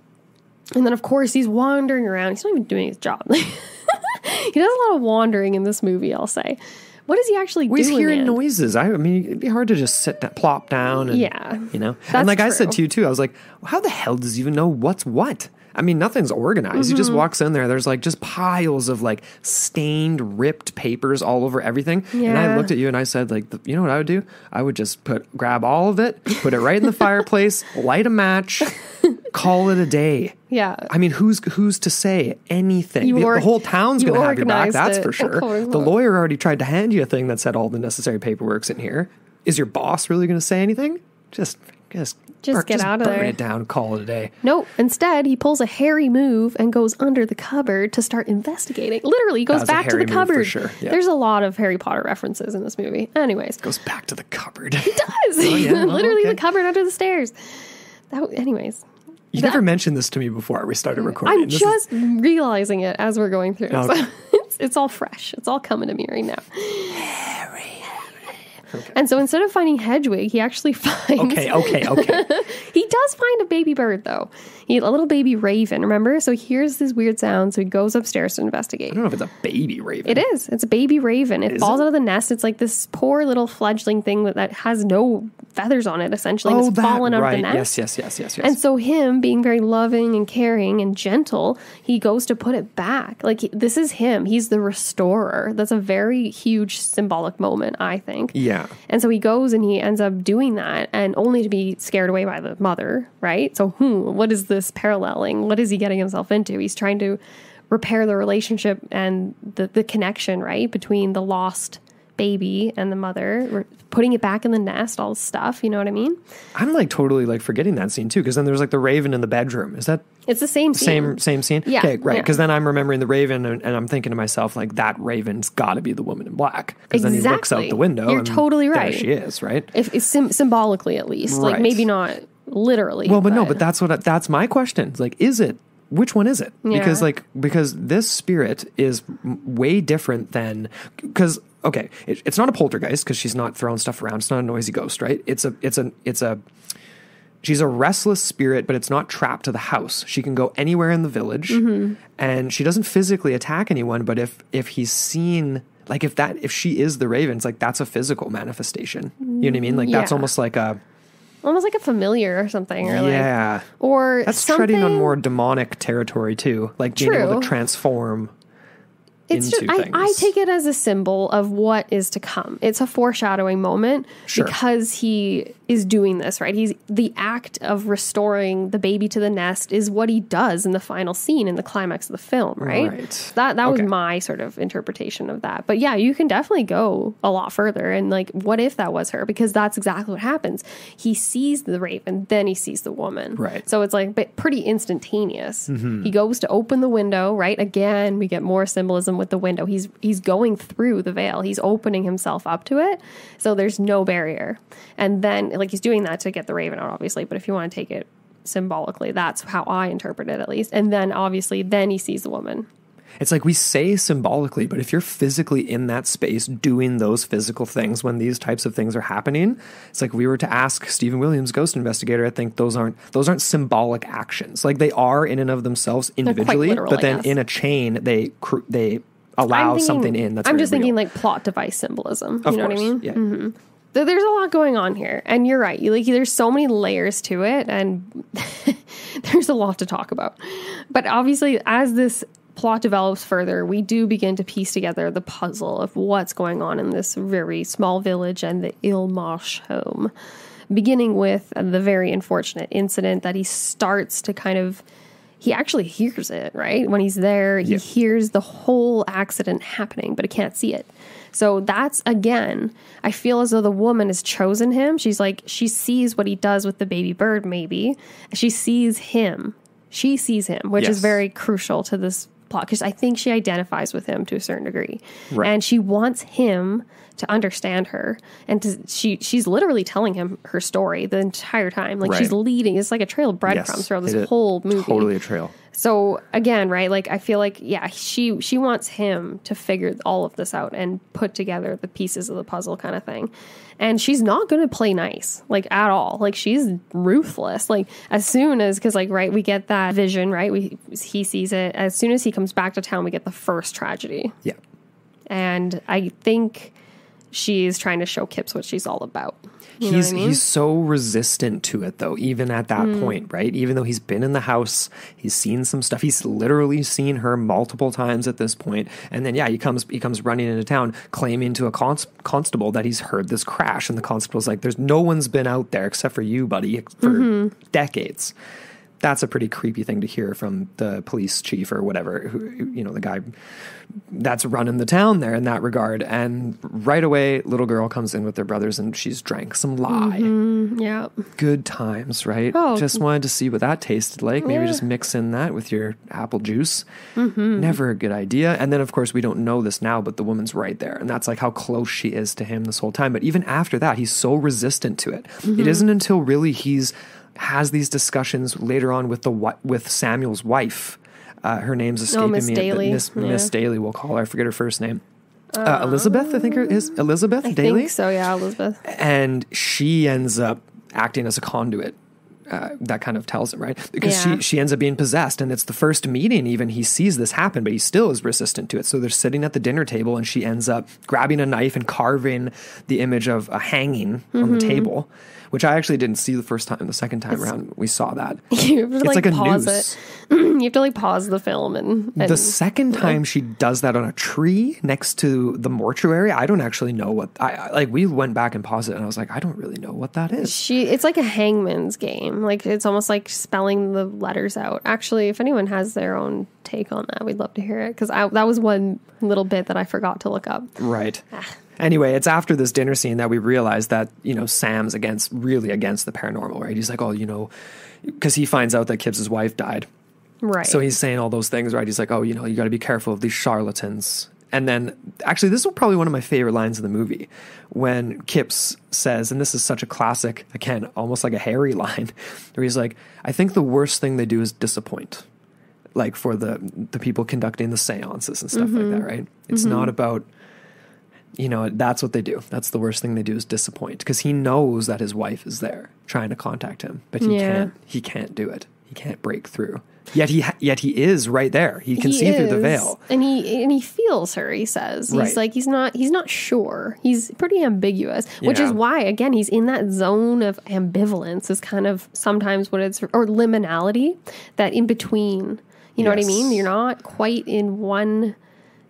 S2: and then of course he's wandering around he's not even doing his job he does a lot of wandering in this movie i'll say what is he actually
S1: Well, he's
S2: doing
S1: hearing
S2: in?
S1: noises. I, I mean, it'd be hard to just sit, down, plop down, and
S2: Yeah.
S1: you know. And like I said to you too, I was like, well, how the hell does he even know what's what? I mean, nothing's organized. He just
S2: Mm-hmm.
S1: walks in there. There's like just piles of like stained, ripped papers all over everything. Yeah. And I looked at you and I said, like, you know what I would do? I would just put grab all of it, put it right in the fireplace, light a match, call it a day.
S2: yeah
S1: I mean, who's who's to say anything? The, the whole town's going to have your back. That's
S2: it
S1: for sure. The lawyer already tried to hand you a thing that said all the necessary paperwork's in here. Is your boss really going to say anything? Just, just,
S2: Just get out of
S1: burn
S2: there.
S1: it down. Call it a day.
S2: No, instead he pulls a hairy move and goes under the cupboard to start investigating. Literally, he goes
S1: That
S2: back to the cupboard.
S1: sure, yeah.
S2: There's a lot of Harry Potter references in this movie. Anyways,
S1: Goes back to the cupboard.
S2: He does
S1: Oh, yeah? Well, oh,
S2: literally
S1: okay.
S2: the cupboard under the stairs. That, anyways,
S1: You never mentioned this to me before we started recording.
S2: I'm
S1: This is-
S2: just realizing it as we're going through.
S1: Okay.
S2: So it's, it's all fresh. It's all coming to me right now. And so instead of finding Hedwig, he actually finds
S1: okay, okay, okay.
S2: He does find a baby bird though. He, a little baby raven, remember? So he hears this weird sound, so he goes upstairs to investigate.
S1: I don't know if it's a baby raven.
S2: It is. It's a baby raven. It
S1: Is
S2: falls
S1: it?
S2: out of the nest. It's like this poor little fledgling thing that, has no feathers on it, essentially.
S1: Oh,
S2: it's fallen out
S1: right.
S2: of the nest.
S1: Yes, yes, yes, yes, yes.
S2: And so him being very loving and caring and gentle, he goes to put it back. Like this is him. He's the restorer. That's a very huge symbolic moment, I think.
S1: yeah.
S2: And so he goes and he ends up doing that and only to be scared away by the mother, right? So, hmm, what is this paralleling? What is he getting himself into? He's trying to repair the relationship and the, the connection, right? Between the lost baby and the mother, We're putting it back in the nest, all this stuff. You know what I mean?
S1: I'm like totally like forgetting that scene too, because then there's like the raven in the bedroom. Is that
S2: It's the same scene.
S1: same same scene?
S2: Yeah,
S1: Okay, right.
S2: yeah.
S1: Because then I'm remembering the raven, and, and I'm thinking to myself like that raven's got to be the woman in black. Because then he looks out the window.
S2: You're
S1: and
S2: totally
S1: there
S2: right.
S1: she is, right?
S2: If it's sim- symbolically, at least, like maybe not literally.
S1: Well, but no, but that's what that's my question. Like, is it? Which one is it? Because like because this spirit is way different than because okay, it, it's not a poltergeist because she's not throwing stuff around. It's not a noisy ghost, right? It's a it's a it's a she's a restless spirit, but it's not trapped to the house. She can go anywhere in the village,
S2: Mm-hmm.
S1: and she doesn't physically attack anyone. But if if he's seen like if that if she is the raven, it's like that's a physical manifestation. You know what I mean? Like that's almost like a
S2: almost like a familiar or something, or like
S1: yeah.
S2: or
S1: That's
S2: something,
S1: treading on more demonic territory too, like being able to transform.
S2: It's just,
S1: into
S2: I, I take it as a symbol of what is to come. It's a foreshadowing moment
S1: Sure.
S2: because he is doing this, right? He's the act of restoring the baby to the nest is what he does in the final scene in the climax of the film, right?
S1: Right.
S2: That that was my sort of interpretation of that. But yeah, you can definitely go a lot further and like what if that was her? Because that's exactly what happens. He sees the raven, then he sees the woman.
S1: Right. Mm-hmm.
S2: So it's like but pretty instantaneous. He goes to open the window, right? Again, we get more symbolism with the window. He's he's going through the veil. He's opening himself up to it. So there's no barrier. And then like he's doing that to get the raven out obviously, but if you want to take it symbolically, that's how I interpret it at least. And then obviously then he sees the woman.
S1: It's like we say symbolically, but if you're physically in that space doing those physical things when these types of things are happening, it's like we were to ask Stephen Williams, ghost investigator. I think those aren't those aren't symbolic actions. Like they are in and of themselves individually,
S2: literal,
S1: but then in a chain they cr- they allow
S2: thinking-
S1: something in. That's
S2: I'm just thinking like plot device symbolism.
S1: of
S2: you know
S1: course,
S2: what I mean? Mm-hmm.
S1: Yeah.
S2: So there's a lot going on here, and you're right. You like there's so many layers to it, and there's a lot to talk about. But obviously, as this plot develops further, we do begin to piece together the puzzle of what's going on in this very small village and the Eel Marsh home. Beginning with the very unfortunate incident that he starts to kind of he actually hears it, right? When he's there, he
S1: Yeah.
S2: hears the whole accident happening, but he can't see it. So that's again, I feel as though the woman has chosen him. She's like, she sees what he does with the baby bird, maybe. She sees him. She sees him, which is very crucial to this plot because I think she identifies with him to a certain degree,
S1: Right.
S2: and she wants him to understand her, and to, she she's literally telling him her story the entire time. Like she's leading. It's like a trail of breadcrumbs
S1: Yes,
S2: throughout this whole movie.
S1: Totally a trail.
S2: So again, right? Like I feel like yeah, she she wants him to figure all of this out and put together the pieces of the puzzle kind of thing. And she's not going to play nice like at all. Like she's ruthless. Like as soon as cuz like right, we get that vision, right? We he sees it. As soon as he comes back to town, we get the first tragedy.
S1: Yeah.
S2: And I think she's trying to show Kipps what she's all about. You
S1: he's
S2: I mean?
S1: He's so resistant to it though even at that point right? Even though he's been in the house he's seen some stuff. He's literally seen her multiple times at this point. And then yeah he comes he comes running into town claiming to a cons- constable that he's heard this crash. And the constable's like there's no one's been out there except for you buddy for
S2: Mm-hmm.
S1: decades that's a pretty creepy thing to hear from the police chief or whatever who you know the guy that's running the town there in that regard. And right away, little girl comes in with their brothers and she's drank some lye. Mm-hmm.
S2: yeah.
S1: Good times, right?
S2: Oh.
S1: Just wanted to see what that tasted like. Maybe
S2: Yeah.
S1: just mix in that with your apple juice. Mm-hmm. Never a good idea. And then, of course, we don't know this now, but the woman's right there. And that's like how close she is to him this whole time. But even after that, he's so resistant to it. It mm-hmm. isn't until really he's has these discussions later on with the wi- with Samuel's wife. Uh, her name's escaping
S2: Miss
S1: me.
S2: Daily.
S1: Miss,
S2: Yeah.
S1: Miss Daily, we'll call her. I forget her first name. Uh, Elizabeth, I think her is Elizabeth
S2: I
S1: Daily
S2: think so, yeah, Elizabeth.
S1: and she ends up acting as a conduit. Uh, that kind of tells him, right? Because
S2: Yeah.
S1: she she ends up being possessed, and it's the first meeting. Even he sees this happen, but he still is resistant to it. So they're sitting at the dinner table, and she ends up grabbing a knife and carving the image of a hanging on
S2: Mm-hmm.
S1: the table, which I actually didn't see the first time. The second time around, we saw that.
S2: You have to
S1: It's
S2: like,
S1: like a
S2: pause
S1: noose.
S2: it. you have to like pause the film and, and
S1: The second time she does that on a tree next to the mortuary, I don't actually know what I I- like. We went back and paused it, and I was like, I don't really know what that is.
S2: she it's like a hangman's game. Like it's almost like spelling the letters out. Actually, if anyone has their own take on that, we'd love to hear it because I that was one little bit that I forgot to look up.
S1: Right.
S2: Ah.
S1: Anyway, it's after this dinner scene that we realize that, you know, Sam's against, really against the paranormal, right? He's like, oh, you know, because he finds out that Kipps' wife died.
S2: Right.
S1: So he's saying all those things, right? He's like, oh, you know, you got to be careful of these charlatans. And then, actually, this is probably one of my favorite lines in the movie when Kipps says, and this is such a classic, again, almost like a Harry line, where he's like, I think the worst thing they do is disappoint. Like for the the people conducting the seances and stuff like that, mm-hmm. right? It's mm-hmm. not about you know, that's what they do. That's the worst thing they do is disappoint because he knows that his wife is there trying to contact him, but he
S2: Yeah.
S1: can't. He can't do it. He can't break through. Yet he ha- yet he is right there. He can
S2: He
S1: see through the veil.
S2: and he and he feels her. He says he's
S1: Right.
S2: like he's not he's not sure. He's pretty ambiguous, which is why again he's in that zone of ambivalence. Is kind of sometimes what it's or liminality that in between. You know what I mean? You're not quite in one.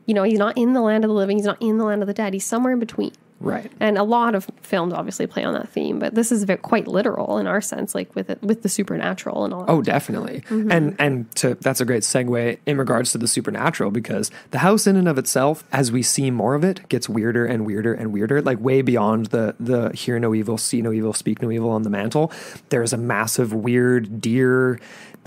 S2: You know, he's not in the land of the living. He's not in the land of the dead. He's somewhere in between.
S1: Right.
S2: And a lot of films obviously play on that theme, but this is quite literal in our sense, like with it, with the supernatural and all. that.
S1: Oh, definitely.
S2: Mm-hmm.
S1: And and to that's a great segue in regards to the supernatural because the house in and of itself, as we see more of it, gets weirder and weirder and weirder, like way beyond the the hear no evil, see no evil, speak no evil on the mantle. There's a massive weird deer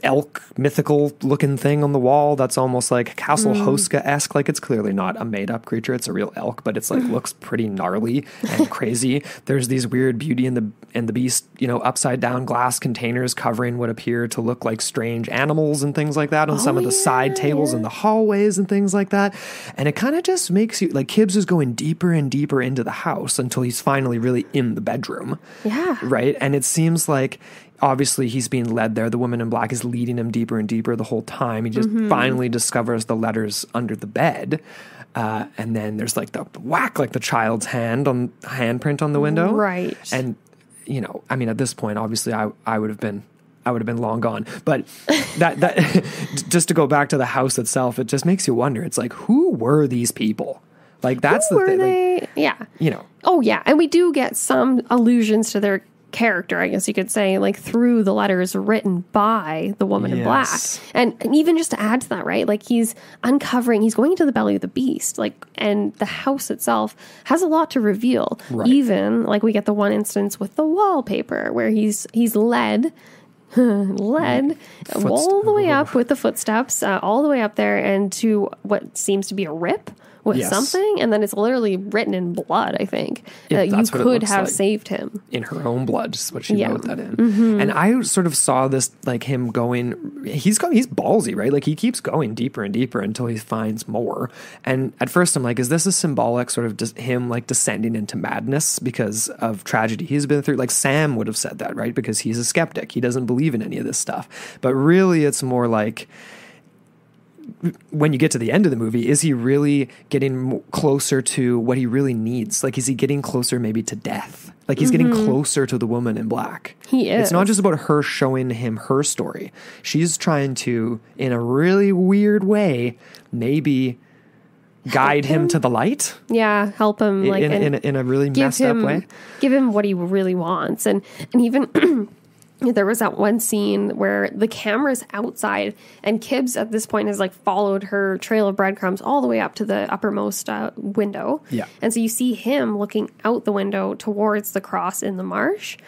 S1: elk mythical looking thing on the wall that's almost like Castle
S2: Mm.
S1: Houska esque. Like it's clearly not a made up creature; it's a real elk, but it's like looks pretty gnarly and crazy. There's these weird Beauty and the and the Beast, you know, upside down glass containers covering what appear to look like strange animals and things like that on some of the side
S2: yeah,
S1: tables in the hallways and things like that. And it kind of just makes you like Kipps is going deeper and deeper into the house until he's finally really in the bedroom
S2: Yeah.
S1: right? And it seems like obviously he's being led there. The woman in black is leading him deeper and deeper the whole time. He just
S2: Mm-hmm.
S1: finally discovers the letters under the bed. Uh, and then there's like the whack, like the child's hand on handprint on the window.
S2: Right.
S1: And, you know, I mean, at this point, obviously I, I would have been, I would have been long gone. But that, that, just to go back to the house itself, it just makes you wonder. It's like, who were these people? Like, that's
S2: Who
S1: the thing. Like,
S2: yeah.
S1: you know,
S2: Oh yeah, and we do get some allusions to their character, I guess you could say, like through the letters written by the woman in black. And, and even just to add to that, right? Like he's uncovering, he's going into the belly of the beast, like, and the house itself has a lot to reveal.
S1: Right.
S2: Even like we get the one instance with the wallpaper where he's he's led led all the way up with the footsteps, uh, all the way up there, and to what seems to be a rip with
S1: Yes.
S2: something, and then it's literally written in blood. I think
S1: Yeah,
S2: that you
S1: that's what it
S2: could have
S1: like.
S2: saved him.
S1: in her own blood is what she
S2: Yeah.
S1: wrote that in and i sort of saw this like him going he's going he's ballsy right like he keeps going deeper and deeper until he finds more and at first i'm like is this a symbolic sort of just him like descending into madness because of tragedy he's been through like sam would have said that right because he's a skeptic he doesn't believe in any of this stuff but really it's more like when you get to the end of the movie, is he really getting closer to what he really needs? Like, is he getting closer maybe to death? Like, he's getting mm-hmm. closer to the woman in black.
S2: He is.
S1: It's not just about her showing him her story. She's trying to, in a really weird way, maybe guide him to the light
S2: Yeah, help him like
S1: in, in, in a really messed
S2: him
S1: up way.
S2: give him what he really wants, and and even. There was that one scene where the camera's outside, and Kipps at this point has like followed her trail of breadcrumbs all the way up to the uppermost uh, window.
S1: Yeah.
S2: And so you see him looking out the window towards the cross in the marsh,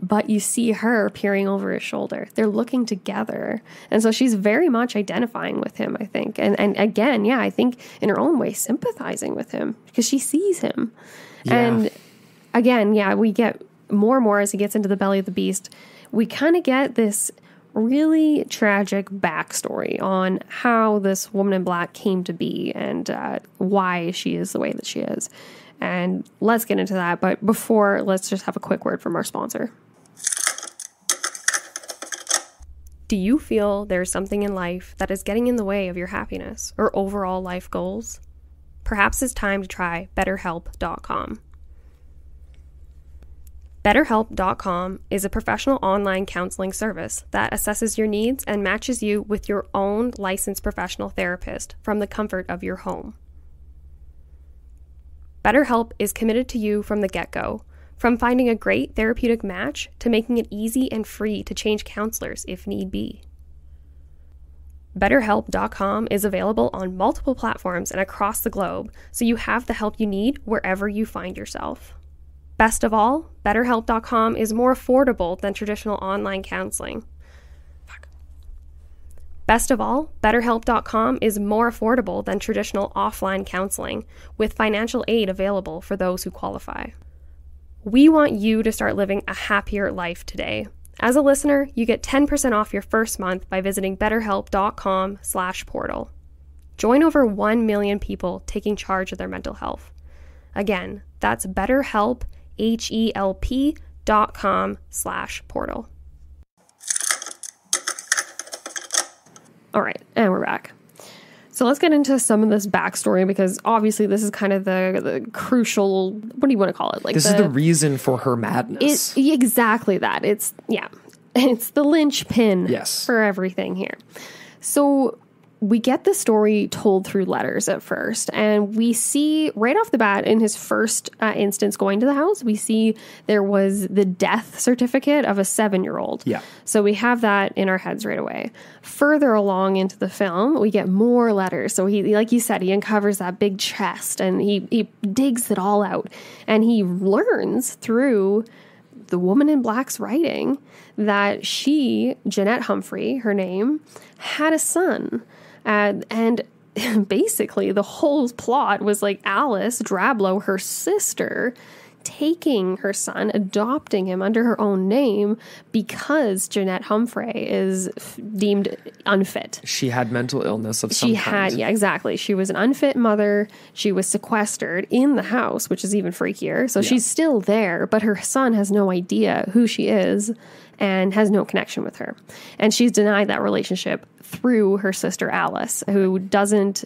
S2: but you see her peering over his shoulder. They're looking together. And so she's very much identifying with him, I think. And and again, yeah, I think in her own way sympathizing with him because she sees him. Yeah. And again, yeah, we get more and more as he gets into the belly of the beast. We kind of get this really tragic backstory on how this woman in black came to be and uh, why she is the way that she is. And let's get into that. But before, let's just have a quick word from our sponsor. Do you feel there's something in life that is getting in the way of your happiness or overall life goals? Perhaps it's time to try BetterHelp.com. BetterHelp.com is a professional online counseling service that assesses your needs and matches you with your own licensed professional therapist from the comfort of your home. BetterHelp is committed to you from the get go, from finding a great therapeutic match to making it easy and free to change counselors if need be. BetterHelp.com is available on multiple platforms and across the globe, so you have the help you need wherever you find yourself. Best of all, BetterHelp.com is more affordable than traditional online counseling. Fuck. Best of all, BetterHelp.com is more affordable than traditional offline counseling, with financial aid available for those who qualify. We want you to start living a happier life today. As a listener, you get 10% off your first month by visiting betterhelp.com/portal. Join over 1 million people taking charge of their mental health. Again, that's betterhelp H E L P dot com slash portal. All right, and we're back. So let's get into some of this backstory because obviously this is kind of the, the crucial. What do you want to call it? Like
S1: This is the reason for her madness.
S2: it, exactly that. It's yeah, it's the linchpin.
S1: Yes.
S2: for everything here. So we get the story told through letters at first, and we see right off the bat in his first uh, instance going to the house, we see there was the death certificate of a seven-year-old.
S1: Yeah.
S2: So we have that in our heads right away. Further along into the film, we get more letters. So he, like you said, he uncovers that big chest and he, he digs it all out. And he learns through the woman in black's writing that she, Jennet Humfrye, her name, had a son. Uh, and basically, the whole plot was like Alice Drablow, her sister, taking her son, adopting him under her own name because Jennet Humfrye is f- deemed unfit.
S1: she had mental illness of some
S2: She
S1: kind.
S2: had, yeah, exactly. She was an unfit mother. She was sequestered in the house, which is even freakier. So she's still there, but her son has no idea who she is and has no connection with her. And she's denied that relationship through her sister Alice, who doesn't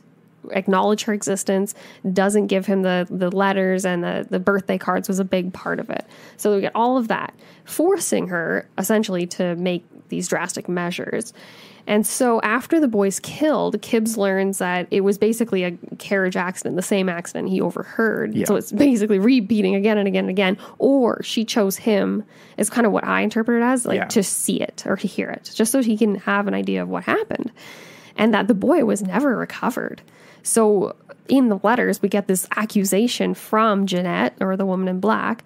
S2: acknowledge her existence, doesn't give him the the letters and the, the birthday cards was a big part of it. So we get all of that, forcing her essentially to make these drastic measures. And so after the boy's killed, Kipps learns that it was basically a carriage accident, the same accident he overheard.
S1: Yeah.
S2: So it's basically repeating again and again and again. Or she chose him is kind of what I interpret it as, like
S1: Yeah.
S2: to see it or to hear it, just so he can have an idea of what happened. And that the boy was never recovered. So in the letters, we get this accusation from Jeanette or the woman in black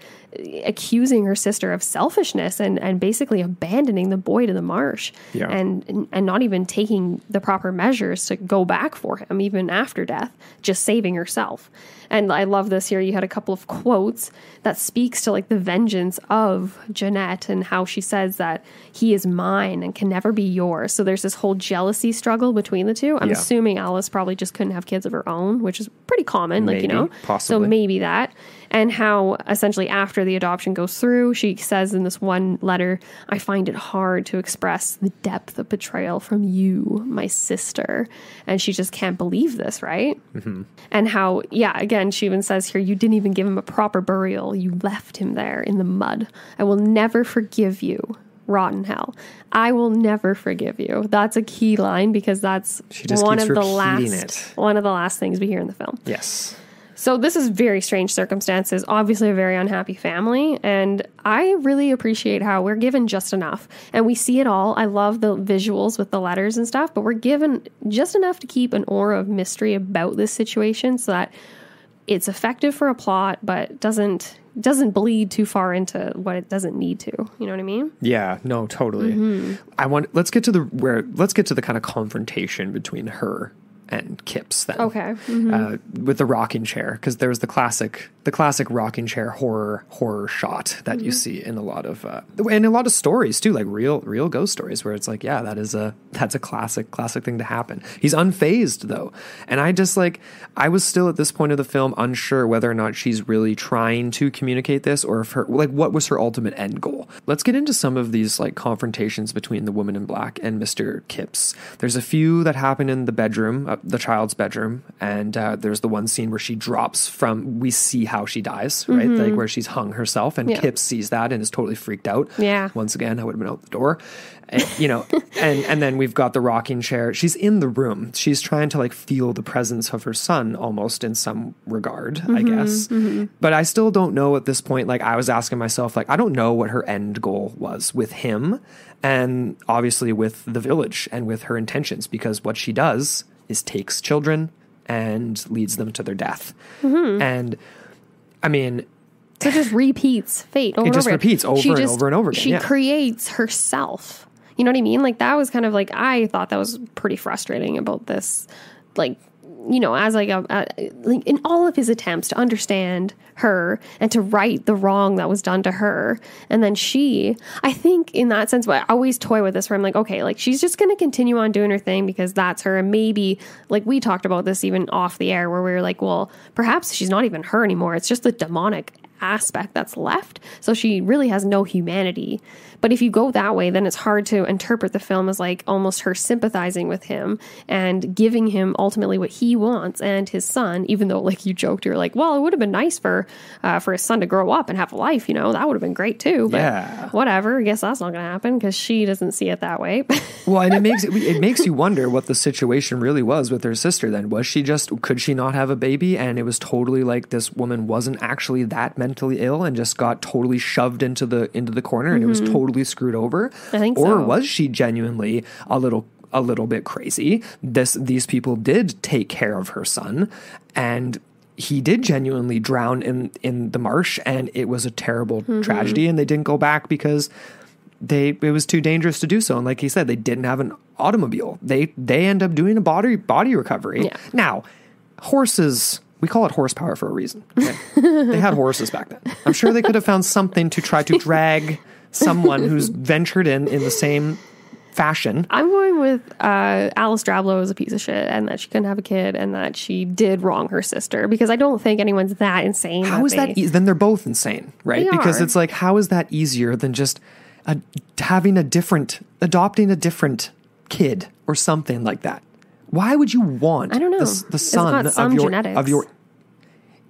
S2: accusing her sister of selfishness and, and basically abandoning the boy to the marsh
S1: Yeah.
S2: and and not even taking the proper measures to go back for him even after death just saving herself and i love this here you had a couple of quotes that speaks to like the vengeance of jeanette and how she says that he is mine and can never be yours so there's this whole jealousy struggle between the two i'm
S1: Yeah.
S2: assuming alice probably just couldn't have kids of her own which is pretty common like you know
S1: possibly.
S2: so maybe that and how essentially after the adoption goes through she says in this one letter i find it hard to express the depth of betrayal from you my sister. And she just can't believe this right? Mm-hmm. and how yeah again she even says here you didn't even give him a proper burial. You left him there in the mud. I will never forgive you. Rotten hell. I will never forgive you. That's a key line because that's one of the last
S1: it.
S2: one of the last things we hear in the film.
S1: Yes.
S2: So this is very strange circumstances, obviously a very unhappy family, and I really appreciate how we're given just enough. And we see it all. I love the visuals with the letters and stuff, but we're given just enough to keep an aura of mystery about this situation so that it's effective for a plot but doesn't doesn't bleed too far into what it doesn't need to. You know what I mean?
S1: Yeah, no, totally.
S2: Mm-hmm.
S1: I want let's get to the where let's get to the kind of confrontation between her and Kipps then.
S2: Okay.
S1: Uh, with the rocking chair because there's the classic the classic rocking chair horror horror shot that you see in a lot of uh, and a lot of stories too like real real ghost stories where it's like yeah that is a that's a classic classic thing to happen. He's unfazed though. And i just like i was still at this point of the film unsure whether or not she's really trying to communicate this or if her like what was her ultimate end goal. Let's get into some of these like confrontations between the woman in black and mr kipps. There's a few that happen in the bedroom uh, the child's bedroom and uh, there's the one scene where she drops from we see how she dies right? Like mm-hmm. where she's hung herself and
S2: Yeah.
S1: kipps sees that and is totally freaked out.
S2: Yeah.
S1: once again i would have been out the door. And, you know and and then we've got the rocking chair. She's in the room. She's trying to like feel the presence of her son almost in some regard i mm-hmm. guess. Mm-hmm. But i still don't know at this point like i was asking myself like i don't know what her end goal was with him and obviously with the village and with her intentions because what she does is takes children and leads them to their death. And i mean
S2: So it just repeats fate over and
S1: just
S2: over.
S1: repeats over
S2: She
S1: and
S2: just-
S1: over and over again,
S2: She
S1: yeah.
S2: creates herself. You know what I mean? Like that was kind of like I thought that was pretty frustrating about this. Like you know, as like like in all of his attempts to understand her and to right the wrong that was done to her, and then she, I think in that sense, I always toy with this where I'm like, okay, like she's just going to continue on doing her thing because that's her, and maybe like we talked about this even off the air where we were like, well, perhaps she's not even her anymore. It's just the demonic aspect that's left. So she really has no humanity. But if you go that way, then it's hard to interpret the film as like almost her sympathizing with him and giving him ultimately what he wants and his son. Even though, like you joked, you're like, well, it would have been nice for uh, for his son to grow up and have a life. You know, that would have been great too. But
S1: Yeah.
S2: whatever. I guess that's not going to happen because she doesn't see it that way.
S1: Well, and it makes it, it makes you wonder what the situation really was with her sister. Then was she just could she not have a baby, and it was totally like this woman wasn't actually that mentally ill and just got totally shoved into the into the corner, and it was totally screwed over.
S2: I think
S1: or
S2: so.
S1: was she genuinely a little a little bit crazy? This these people did take care of her son, and he did genuinely drown in in the marsh, and it was a terrible
S2: Mm-hmm.
S1: tragedy, and they didn't go back because they it was too dangerous to do so and like he said they didn't have an automobile they they end up doing a body body recovery
S2: Yeah.
S1: now horses we call it horsepower for a reason okay? they had horses back then i'm sure they could have found something to try to drag someone who's ventured in in the same fashion
S2: I'm going with uh, Alice Drablow is a piece of shit and that she couldn't have a kid and that she did wrong her sister because I don't think anyone's that insane.
S1: how is that
S2: they-
S1: e- then they're both insane right because
S2: are.
S1: it's like how is that easier than just uh, having a different adopting a different kid or something like that why would you want
S2: I don't know.
S1: the, the son of your
S2: genetics.
S1: of your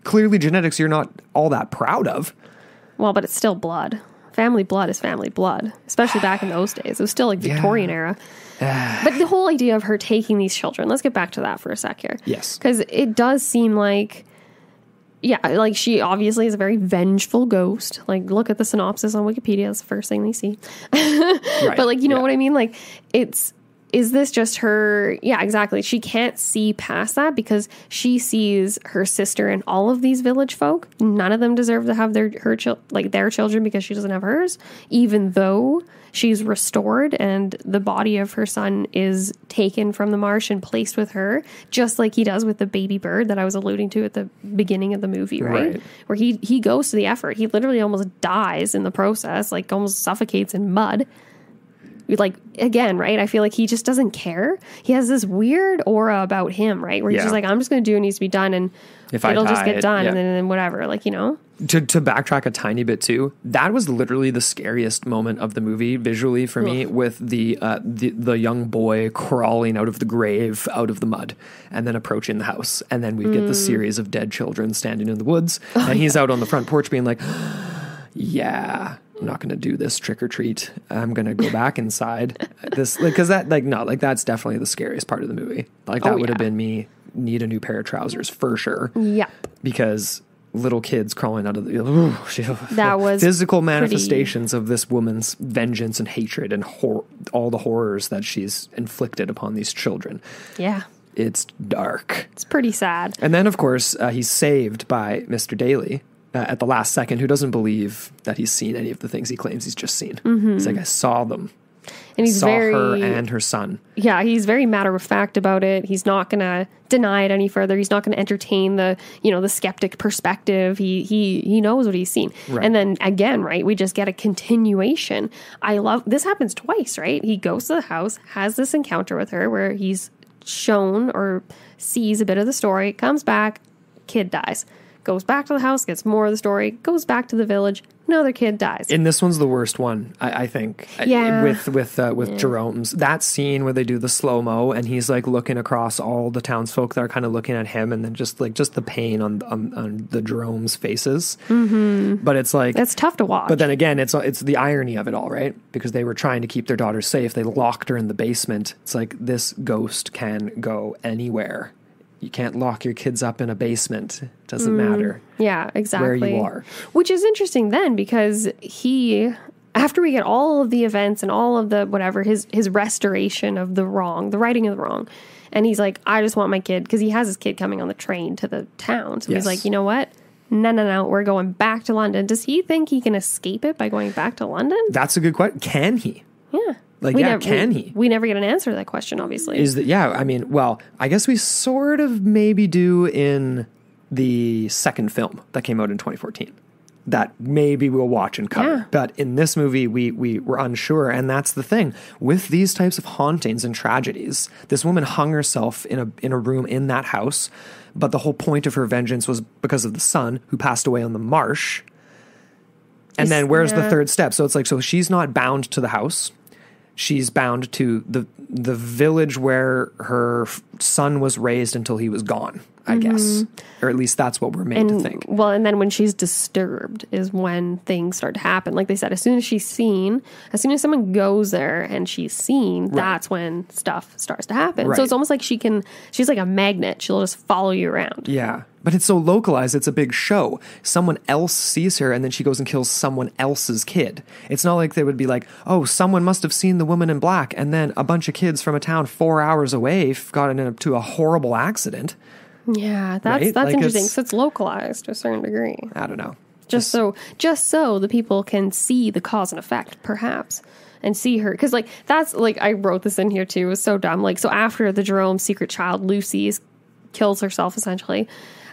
S1: clearly genetics you're not all that proud of
S2: Well, but it's still blood. Family blood is family blood, especially back in those days. It was still like Victorian era. Ah. but the whole idea of her taking these children, let's get back to that for a sec here.
S1: Yes.
S2: Because it does seem like, yeah, like she obviously is a very vengeful ghost. Like, look at the synopsis on Wikipedia. That's the first thing they see.
S1: right
S2: But, like, you know
S1: Yeah.
S2: what I mean? Like, it's is this just her? Yeah, exactly. She can't see past that because she sees her sister and all of these village folk. None of them deserve to have their her chil- like their children because she doesn't have hers, even though she's restored and the body of her son is taken from the marsh and placed with her, just like he does with the baby bird that I was alluding to at the beginning of the movie, right?
S1: Right.
S2: Where he he goes to the effort. He literally almost dies in the process, like almost suffocates in mud like again, right? I feel like he just doesn't care. He has this weird aura about him, right? Where he's
S1: Yeah.
S2: just like, I'm just going to do what needs to be done, and
S1: If
S2: it'll just
S1: die,
S2: get done,
S1: yeah.
S2: and then and whatever, like you know.
S1: to, to backtrack a tiny bit too, that was literally the scariest moment of the movie visually for me, with the, uh, the the young boy crawling out of the grave, out of the mud, and then approaching the house, and then we get the
S2: Mm.
S1: series of dead children standing in the woods,
S2: Oh,
S1: and he's out on the front porch being like, "Yeah." I'm not going to do this trick or treat. I'm going to go back inside. This, like, because that, like, no, like, that's definitely the scariest part of the movie. Like, that
S2: Oh,
S1: would have been me need a new pair of trousers for sure
S2: Yep.
S1: because little kids crawling out of the ooh, she-
S2: That was
S1: physical manifestations of this woman's vengeance and hatred and hor- all the horrors that she's inflicted upon these children.
S2: Yeah.
S1: It's dark.
S2: It's pretty sad.
S1: And then, of course, uh, he's saved by Mr. Daily uh, at the last second, who doesn't believe that he's seen any of the things he claims he's just seen. He's like, I saw them.
S2: And he's
S1: saw
S2: very
S1: her and her son.
S2: yeah, he's very matter of fact about it. He's not going to deny it any further. He's not going to entertain the, you know, the skeptic perspective. He he he knows what he's seen.
S1: Right.
S2: And then again, right, we just get a continuation. I love this happens twice, right? He goes to the house, has this encounter with her where he's shown or sees a bit of the story, comes back, kid dies. Goes back to the house, gets more of the story, goes back to the village, another kid dies.
S1: And this one's the worst one, I, I think. I-
S2: Yeah.
S1: With with uh, with Jerome's that scene where they do the slow mo and he's like looking across all the townsfolk that are kind of looking at him, and then just like just the pain on on, on the Jerome's faces. Mm-hmm. But it's like
S2: it's tough to watch.
S1: But then again, it's it's the irony of it all, right? Because they were trying to keep their daughter safe. They locked her in the basement. It's like this ghost can go anywhere. You can't lock your kids up in a basement. It doesn't mm. matter.
S2: Yeah, exactly.
S1: Where you are.
S2: Which is interesting then because he after we get all of the events and all of the whatever his his restoration of the wrong, the righting of the wrong. And he's like, I just want my kid because he has his kid coming on the train to the town. So
S1: Yes.
S2: he's like, you know what? No, no, no. We're going back to London. Does he think he can escape it by going back to London?
S1: That's a good question. Can he?
S2: Yeah.
S1: Like,
S2: We
S1: yeah,
S2: nev-
S1: can
S2: we-
S1: he?
S2: We never get an answer to that question, obviously.
S1: Is that yeah? I mean, well, I guess we sort of maybe do in the second film that came out in 2014. That maybe we'll watch and cover.
S2: Yeah.
S1: But in this movie, we we were unsure, and that's the thing with these types of hauntings and tragedies. This woman hung herself in a in a room in that house, but the whole point of her vengeance was because of the son who passed away on the marsh. And then where's the third step? So it's like so she's not bound to the house she's bound to the the village where her son was raised until he was gone i guess or at least that's what we're made to
S2: Mm-hmm.
S1: think
S2: well, and then when she's disturbed is when things start to happen. Like they said, as soon as she's seen, as soon as someone goes there and she's seen, that's when stuff starts to happen.
S1: Right.
S2: So it's almost like she can. She's like a magnet. She'll just follow you around.
S1: yeah but it's so localized it's a big show someone else sees her and then she goes and kills someone else's kid it's not like they would be like oh someone must have seen the woman in black and then a bunch of kids from a town four hours away got into a horrible accident
S2: Yeah, that's
S1: Right?
S2: that's
S1: Like,
S2: interesting.
S1: it's-
S2: So it's localized to a certain degree.
S1: i don't know
S2: just so just so the people can see the cause and effect perhaps and see her because like that's like i wrote this in here too it was so dumb like so after the jerome secret child lucy is, kills herself essentially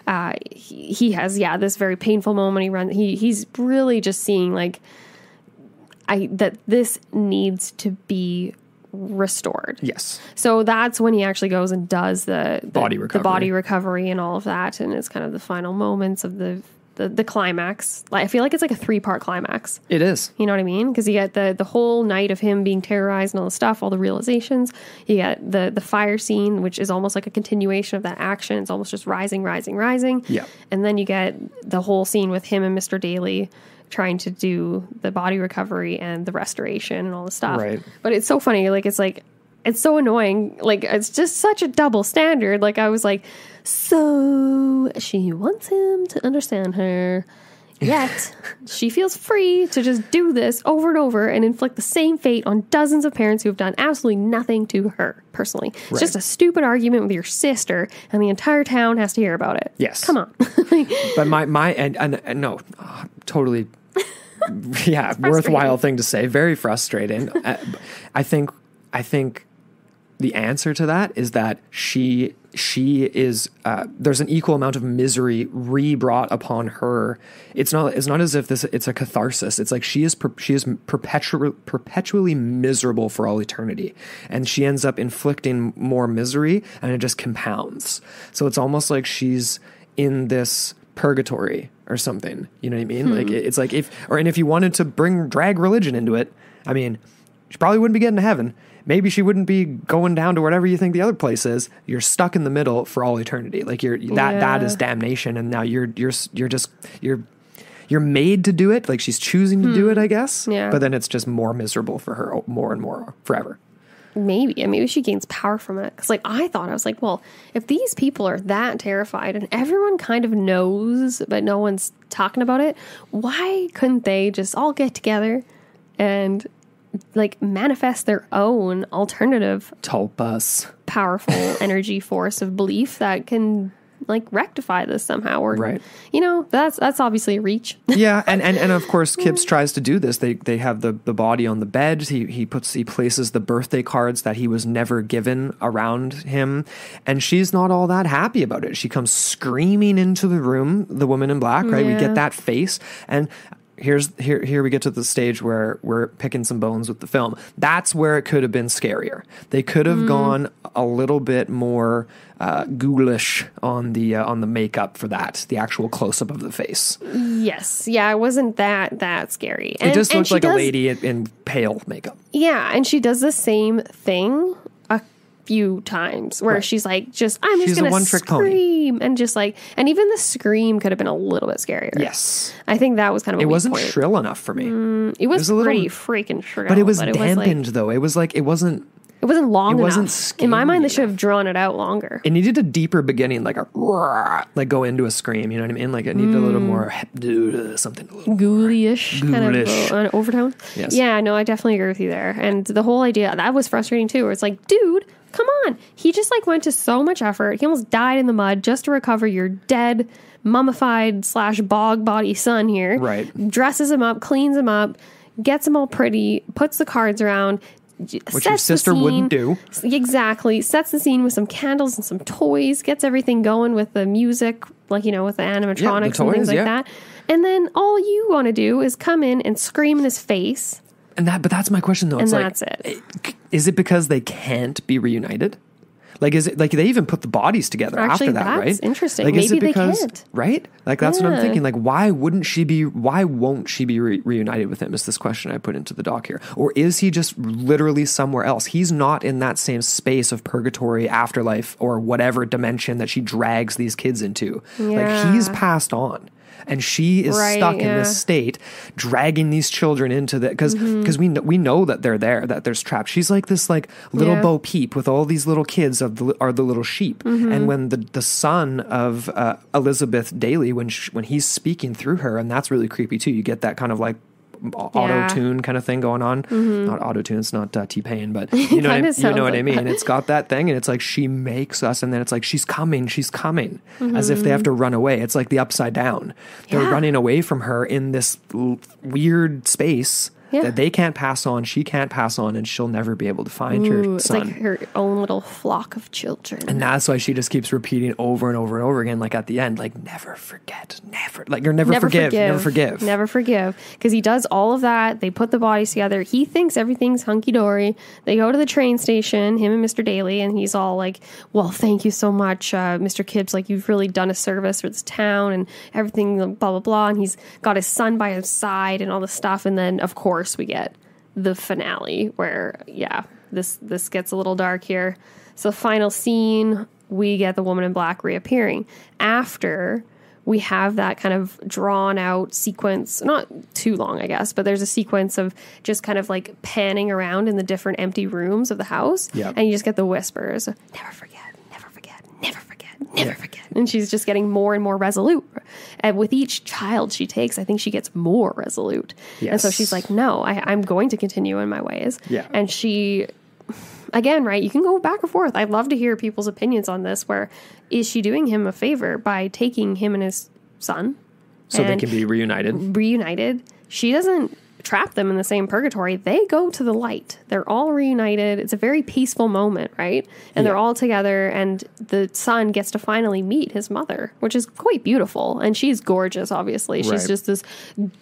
S2: uh he, he has yeah this very painful moment. He runs he he's really just seeing like i that this needs to be restored.
S1: Yes.
S2: So that's when he actually goes and does the, the
S1: Body
S2: the body recovery and all of that, and it's kind of the final moments of the the, the climax. Like I feel like it's like a three part climax.
S1: it is
S2: You know what I mean? Because you get the the whole night of him being terrorized and all the stuff, all the realizations. You get the the fire scene, which is almost like a continuation of that action. It's almost just rising, rising, rising.
S1: Yeah.
S2: And then you get the whole scene with him and Mr. Daily trying to do the body recovery and the restoration and all the stuff.
S1: Right.
S2: But it's so funny. Like it's like it's so annoying. Like it's just such a double standard. Like I was like, so she wants him to understand her. Yet, she feels free to just do this over and over and inflict the same fate on dozens of parents who have done absolutely nothing to her personally. It's just a stupid argument with your sister, and the entire town has to hear about it.
S1: Yes.
S2: Come on.
S1: but my my and, and, and no, uh, totally, yeah, worthwhile thing to say. Very frustrating. Uh, I think I think the answer to that is that she she is uh, there's an equal amount of misery re-brought upon her. It's not it's not as if this it's a catharsis. It's like she is per, she is perpetually perpetually miserable for all eternity, and she ends up inflicting more misery, and it just compounds. So it's almost like she's in this purgatory or something. You know what I mean? Like it's like if or and if you wanted to bring drag religion into it, I mean, she probably wouldn't be getting to heaven. Maybe she wouldn't be going down to whatever you think the other place is. You're stuck in the middle for all eternity. Like you're that that
S2: Yeah.
S1: is damnation, and now you're you're you're just you're you're made to do it. Like she's choosing to do hmm. it, I guess.
S2: Yeah.
S1: But then it's just more miserable for her, more and more forever.
S2: maybe and maybe she gains power from it because like i thought i was like well if these people are that terrified and everyone kind of knows but no one's talking about it why couldn't they just all get together and like manifest their own alternative
S1: Tulpas.
S2: powerful energy force of belief that can like rectify this somehow or
S1: Right.
S2: you know that's that's obviously a reach
S1: yeah, and, and, and of course Kipps tries to do this. They they have the, the body on the bed. He he puts he places the birthday cards that he was never given around him, and she's not all that happy about it. She comes screaming into the room, the woman in black, right? We get that face and here's here here we get to the stage where we're picking some bones with the film. That's where it could have been scarier. They could have gone a little bit more uh, ghoulish on the uh, on the makeup for that, the actual close up of the face.
S2: yes yeah it wasn't that that scary
S1: It just looks like a lady in, in pale makeup.
S2: Yeah, and she does the same thing few times where
S1: Right.
S2: she's like, just I'm
S1: She's
S2: just gonna scream and just like, and even the scream could have been a little bit scarier.
S1: Yes,
S2: I think that was kind of
S1: it wasn't
S2: point.
S1: shrill enough for me,
S2: It was,
S1: was a little-
S2: pretty freaking shrill,
S1: but it was
S2: like,
S1: dampened though. It was like it wasn't.
S2: it wasn't long
S1: it wasn't
S2: enough. In my mind, they should have drawn it out longer.
S1: It needed a deeper beginning, like a like go into a scream. You know what I mean? Like it needed a little more uh, something. A little
S2: ghoulish kind of uh, an overtone.
S1: Yes.
S2: Yeah, no, I definitely agree with you there. And the whole idea that was frustrating too. Where it's like, dude, come on. He just like went to so much effort. He almost died in the mud just to recover your dead, mummified slash bog body son here.
S1: Right.
S2: Dresses him up, cleans him up, gets him all pretty, puts the cards around.
S1: Which your sister wouldn't do.
S2: Exactly. Sets the scene with some candles and some toys, gets everything going with the music, like, you know, with the animatronics and
S1: toys,
S2: things like
S1: yeah.
S2: that. And then all you want to do is come in and scream in his face.
S1: And that, but that's my question though. It's
S2: And
S1: like,
S2: that's it.
S1: Is it because they can't be reunited? Like, is it like they even put the bodies together
S2: Actually,
S1: after that?
S2: that's
S1: right?
S2: interesting.
S1: Like, is
S2: Maybe
S1: it
S2: they
S1: because
S2: can't.
S1: right? Like, that's what I'm thinking. Like, why wouldn't she be? Why won't she be re- reunited with him? Is this question I put into the doc here, or is he just literally somewhere else? He's not in that same space of purgatory, afterlife, or whatever dimension that she drags these kids into. Like, he's passed on. And she is
S2: Right,
S1: stuck in this state, dragging these children into the because because we know, we know that they're there, that there's trapped. She's like this like little
S2: Yeah.
S1: Bo Peep with all these little kids of the, are the little sheep.
S2: Mm-hmm.
S1: And when the the son of uh, Elizabeth Daily, when sh when he's speaking through her, and that's really creepy too. You get that kind of like auto tune kind of thing going on. Not auto tune. It's not uh, T Pain, but you know what I, you know what I mean.
S2: that.
S1: It's got that thing, and it's like she makes us, and then it's like she's coming, she's coming, as if they have to run away. It's like the upside down. They're
S2: Yeah.
S1: running away from her in this l- weird space.
S2: Yeah.
S1: That they can't pass on, she can't pass on, and she'll never be able to find her
S2: Ooh, it's
S1: son.
S2: like her own little flock of children.
S1: And that's why she just keeps repeating over and over and over again, like at the end, like never forget, never, like you're never, forgive, never forgive.
S2: Never forgive. Because he does all of that. They put the bodies together. He thinks everything's hunky dory. They go to the train station, him and Mr. Daily, and he's all like, Well, thank you so much, uh, Mr. Kipps. Like, you've really done a service for this town and everything, blah, blah, blah. And he's got his son by his side and all this stuff. And then, of course, we get the finale where, yeah, this, this gets a little dark here. So, final scene, we get the woman in black reappearing after we have that kind of drawn out sequence, not too long, I guess, but there's a sequence of just kind of like panning around in the different empty rooms of the house.
S1: Yep.
S2: And you just get the whispers never forget, never forget. And she's just getting more and more resolute. And with each child she takes, I think she gets more resolute. And so she's like, no, I, I'm going to continue in my ways.
S1: Yeah.
S2: And she, again, right, you can go back and forth. I'd love to hear people's opinions on this. Where is she doing him a favor by taking him and his son?
S1: So they can be reunited.
S2: reunited. She doesn't trap them in the same purgatory. They go to the light. They're all reunited. It's a very peaceful moment, right? And they're all together, and the son gets to finally meet his mother, which is quite beautiful. And she's gorgeous, obviously. She's
S1: Right.
S2: just this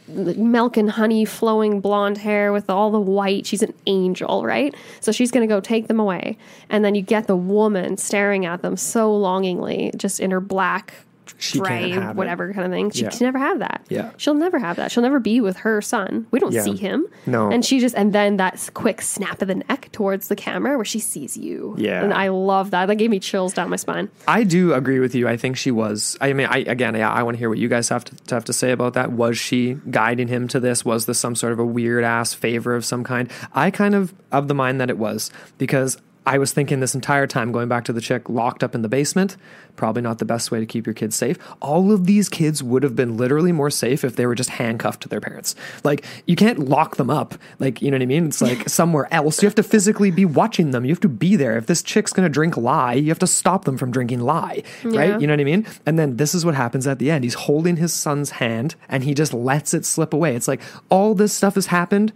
S2: milk and honey flowing blonde hair with all the white. She's an angel, right? So she's going to go take them away. And then you get the woman staring at them so longingly, just in her black.
S1: She have it.
S2: whatever kind of thing. She
S1: Yeah.
S2: can never have that.
S1: Yeah.
S2: She'll never have that. She'll never be with her son. We don't
S1: Yeah.
S2: see him.
S1: No.
S2: And she just, and then that quick snap of the neck towards the camera where she sees you.
S1: Yeah.
S2: And I love that. That gave me chills down my spine.
S1: I do agree with you. I think she was. I mean, I again, yeah, I want to hear what you guys have to, to have to say about that. Was she guiding him to this? Was this some sort of a weird ass favor of some kind? I kind of of the mind that it was because I was thinking this entire time, going back to the chick locked up in the basement. Probably not the best way to keep your kids safe. All of these kids would have been literally more safe if they were just handcuffed to their parents. Like you can't lock them up. Like you know what I mean? It's like somewhere else. You have to physically be watching them. You have to be there. If this chick's gonna drink lye, you have to stop them from drinking lye.
S2: Yeah.
S1: Right? You know what I mean? And then this is what happens at the end. He's holding his son's hand and he just lets it slip away. It's like all this stuff has happened.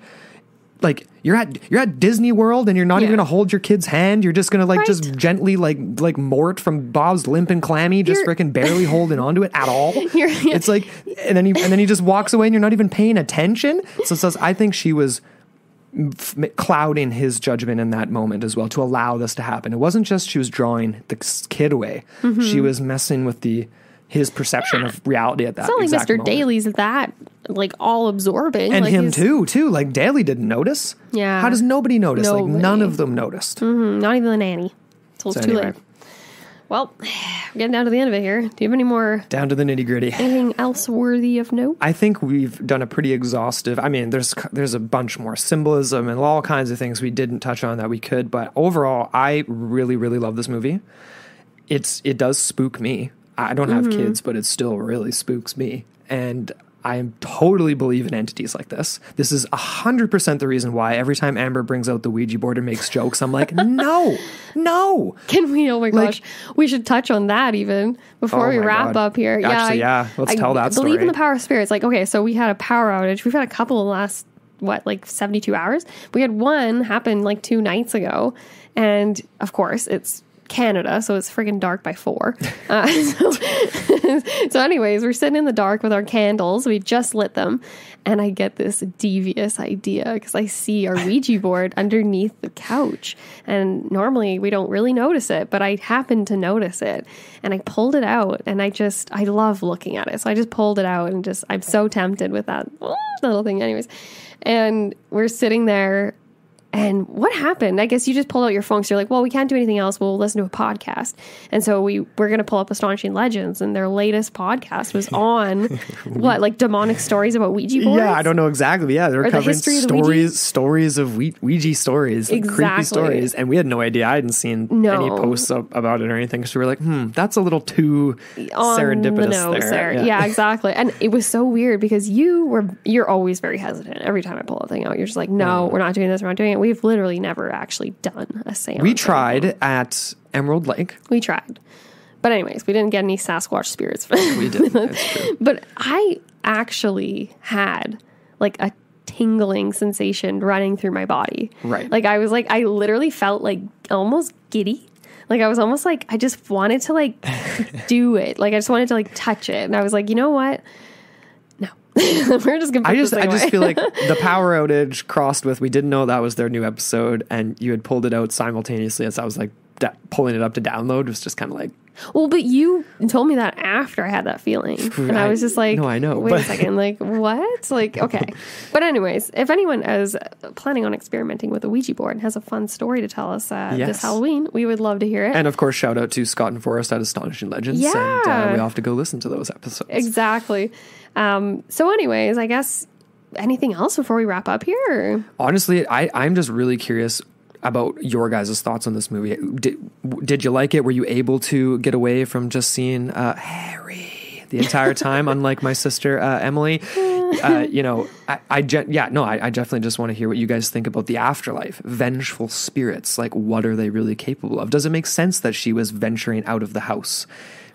S1: Like you're at you're at Disney World and you're not even gonna hold your kid's hand. You're just gonna like
S2: Right.
S1: just gently like like Mort from Bob's Limp and Clammy, just
S2: You're-
S1: freaking barely holding onto it at all.
S2: Yeah.
S1: It's like and then he and then he just walks away and you're not even paying attention. So it says I think she was f- clouding his judgment in that moment as well to allow this to happen. It wasn't just she was drawing the kid away;
S2: Mm-hmm.
S1: she was messing with the his perception of reality at that.
S2: It's not like Mr.
S1: moment.
S2: Daily's that like all absorbing.
S1: and
S2: like
S1: him too. Too like Daly didn't notice.
S2: Yeah.
S1: how does nobody notice? Like
S2: Nobody.
S1: none of them noticed.
S2: Mm-hmm. Not even the nanny. Till it's
S1: So
S2: too late. Well, we're getting down to the end of it here. Do you have any more
S1: Down to the nitty gritty.
S2: anything else worthy of note?
S1: I think we've done a pretty exhaustive. I mean, there's there's a bunch more symbolism and all kinds of things we didn't touch on that we could, but overall, I really really love this movie. It's it does spook me. I don't have
S2: Mm-hmm.
S1: kids, but it still really spooks me, and I totally believe in entities like this. This is hundred percent the reason why every time Amber brings out the Ouija board and makes jokes, I'm like, no, no.
S2: Can we? Oh my
S1: Like-
S2: gosh, we should touch on that even before
S1: Oh
S2: we wrap
S1: God.
S2: up here.
S1: Actually,
S2: I-
S1: yeah, let's
S2: I
S1: tell that story.
S2: Believe in the power of spirits. Like, okay, so we had a power outage. We've had a couple in the last what, like seventy-two hours. We had one happen like two nights ago, and of course it's. Canada, so it's friggin' dark by four. Uh, so, so, anyways, we're sitting in the dark with our candles. We just lit them, and I get this devious idea because I see our Ouija board underneath the couch. And normally we don't really notice it, but I happened to notice it. And I pulled it out, and I just, I love looking at it. So I just pulled it out, and just, I'm so tempted with that little thing, anyways. And we're sitting there and what happened? I guess you just pulled out your phone. So you're like, well, we can't do anything else. We'll listen to a podcast. And so we we're going to pull up Astonishing Legends, and their latest podcast was on what, like demonic stories about Ouija boards.
S1: Yeah, I don't know exactly. Yeah, they were
S2: Or
S1: covering
S2: the
S1: stories, stories of Ouija, Ouija stories, like creepy
S2: Exactly.
S1: stories, and we had no idea. I hadn't seen
S2: No.
S1: any posts up about it or anything. So we were like, "Hmm, that's a little too
S2: on
S1: serendipitous
S2: the nose
S1: there."
S2: there. Yeah. exactly. And it was so weird because you were you're always very hesitant every time I pull a thing out. You're just like, no, we're not doing this. We're not doing it. We've literally never actually done a seance.
S1: we tried at Emerald Lake.
S2: We tried. But anyways, we didn't get any Sasquatch spirits.
S1: We did.
S2: But I actually had like a tingling sensation running through my body.
S1: Right.
S2: Like I was like I literally felt like almost giddy. Like I was almost like I just wanted to like do it. Like I just wanted to like touch it. And I was like, you know what? We're just gonna
S1: I just, I just feel like the power outage crossed with. We didn't know that was their new episode, and you had pulled it out simultaneously as I was like da- pulling it up to download. Was just kind of like,
S2: Well, but you told me that after I had that feeling. And I was just like,
S1: No, I know,
S2: Wait a second. Like, what? Like, okay. but, anyways, if anyone is planning on experimenting with a Ouija board and has a fun story to tell us uh,
S1: Yes.
S2: this Halloween, we would love to hear it.
S1: and of course, shout out to Scott and Forrest at Astonishing Legends, and uh,
S2: Yeah.
S1: we all have to go listen to those episodes.
S2: exactly. Um, so, anyways, I guess anything else before we wrap up here?
S1: honestly, I, I'm just really curious. About your guys' thoughts on this movie. Did, did you like it? Were you able to get away from just seeing uh, Harry the entire time, unlike my sister uh, Emily? Uh, you know, I, I yeah, no, I, I definitely just want to hear what you guys think about the afterlife, vengeful spirits. Like, what are they really capable of? Does it make sense that she was venturing out of the house?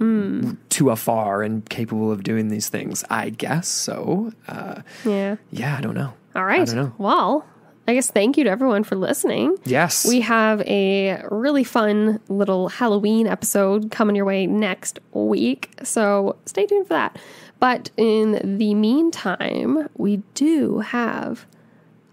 S1: To afar and capable of doing these things, I guess so. Uh,
S2: Yeah.
S1: yeah, I don't know.
S2: All right.
S1: I don't know.
S2: Well, I guess thank you to everyone for listening.
S1: Yes,
S2: We have a really fun little Halloween episode coming your way next week. So stay tuned for that. But in the meantime, we do have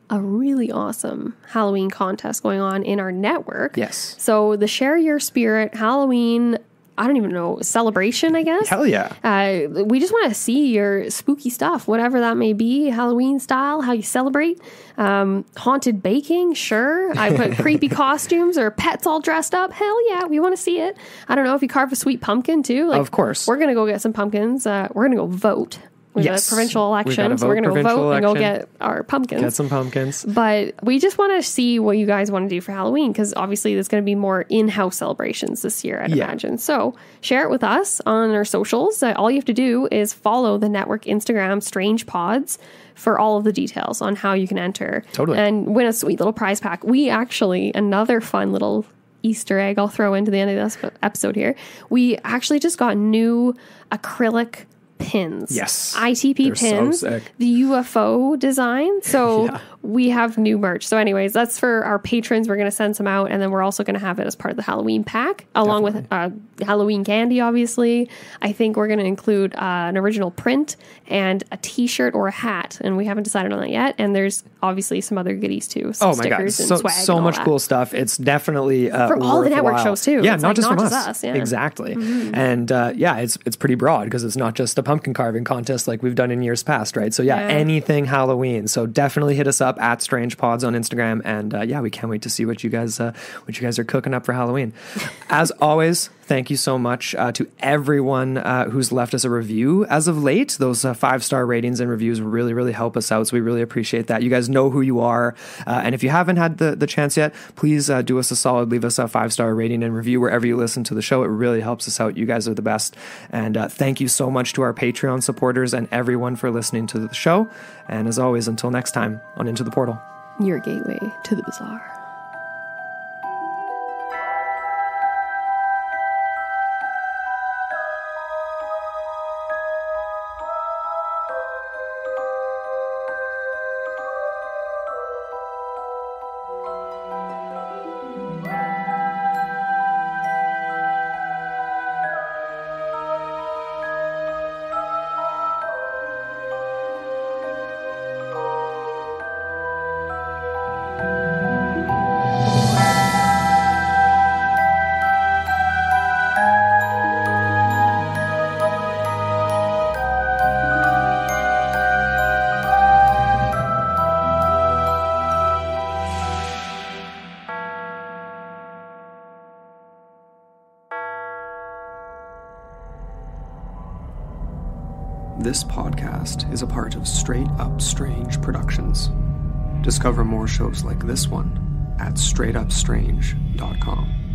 S2: a really awesome Halloween contest going on in our network.
S1: Yes.
S2: So the Share Your Spirit Halloween, I don't even know, celebration, I guess.
S1: hell yeah.
S2: Uh, we just want to see your spooky stuff, whatever that may be, Halloween style, how you celebrate. Um, haunted baking, sure. I put creepy costumes or pets all dressed up. Hell yeah, we want to see it. I don't know if you carve a sweet pumpkin too. Like,
S1: Of course.
S2: we're gonna go get some pumpkins. Uh, we're gonna go vote. We have
S1: Yes.
S2: a provincial
S1: We've got
S2: election, so we're gonna go
S1: provincial
S2: vote and go
S1: election.
S2: get our pumpkins.
S1: Get some pumpkins.
S2: But we just want to see what you guys want to do for Halloween because obviously there's going to be more in house celebrations this year, I'd
S1: Yeah.
S2: imagine. So share it with us on our socials. Uh, all you have to do is follow the network Instagram Strange Pods for all of the details on how you can enter
S1: Totally.
S2: and win a sweet little prize pack. We actually, another fun little Easter egg I'll throw into the end of this episode here. We actually just got new acrylic pins.
S1: Yes.
S2: ITP
S1: They're so
S2: pins.
S1: sick.
S2: The UFO design. So
S1: Yeah.
S2: We have new merch. So, anyways, that's for our patrons. We're going to send some out, and then we're also going to have it as part of the Halloween pack, along with uh, Halloween candy. Obviously, I think we're going to include uh, an original print and a T-shirt or a hat, and we haven't decided on that yet. And there's obviously some other goodies too. Some
S1: Oh my god,
S2: stickers and
S1: so so much
S2: that.
S1: cool stuff. It's definitely uh,
S2: From all the network
S1: worthwhile.
S2: shows, too.
S1: Yeah,
S2: It's
S1: not
S2: like
S1: just
S2: not
S1: from
S2: just
S1: us.
S2: us, yeah. Mm-hmm.
S1: Exactly. And uh, yeah, it's it's pretty broad because it's not just a pumpkin carving contest like we've done in years past, right? So yeah,
S2: Yeah.
S1: anything Halloween. So definitely hit us up at Strange Pods on Instagram, and uh, yeah, we can't wait to see what you guys uh, what you guys are cooking up for Halloween. As always. Thank you so much uh, to everyone uh, who's left us a review as of late. Those uh, five star ratings and reviews really, really help us out. So we really appreciate that. You guys know who you are. Uh, and if you haven't had the, the chance yet, please uh, do us a solid. Leave us a five star rating and review wherever you listen to the show. It really helps us out. You guys are the best. And uh, thank you so much to our Patreon supporters and everyone for listening to the show. And as always, until next time on Into the Portal.
S2: Your gateway to the bizarre.
S1: Discover more shows like this one at straightupstrange.com.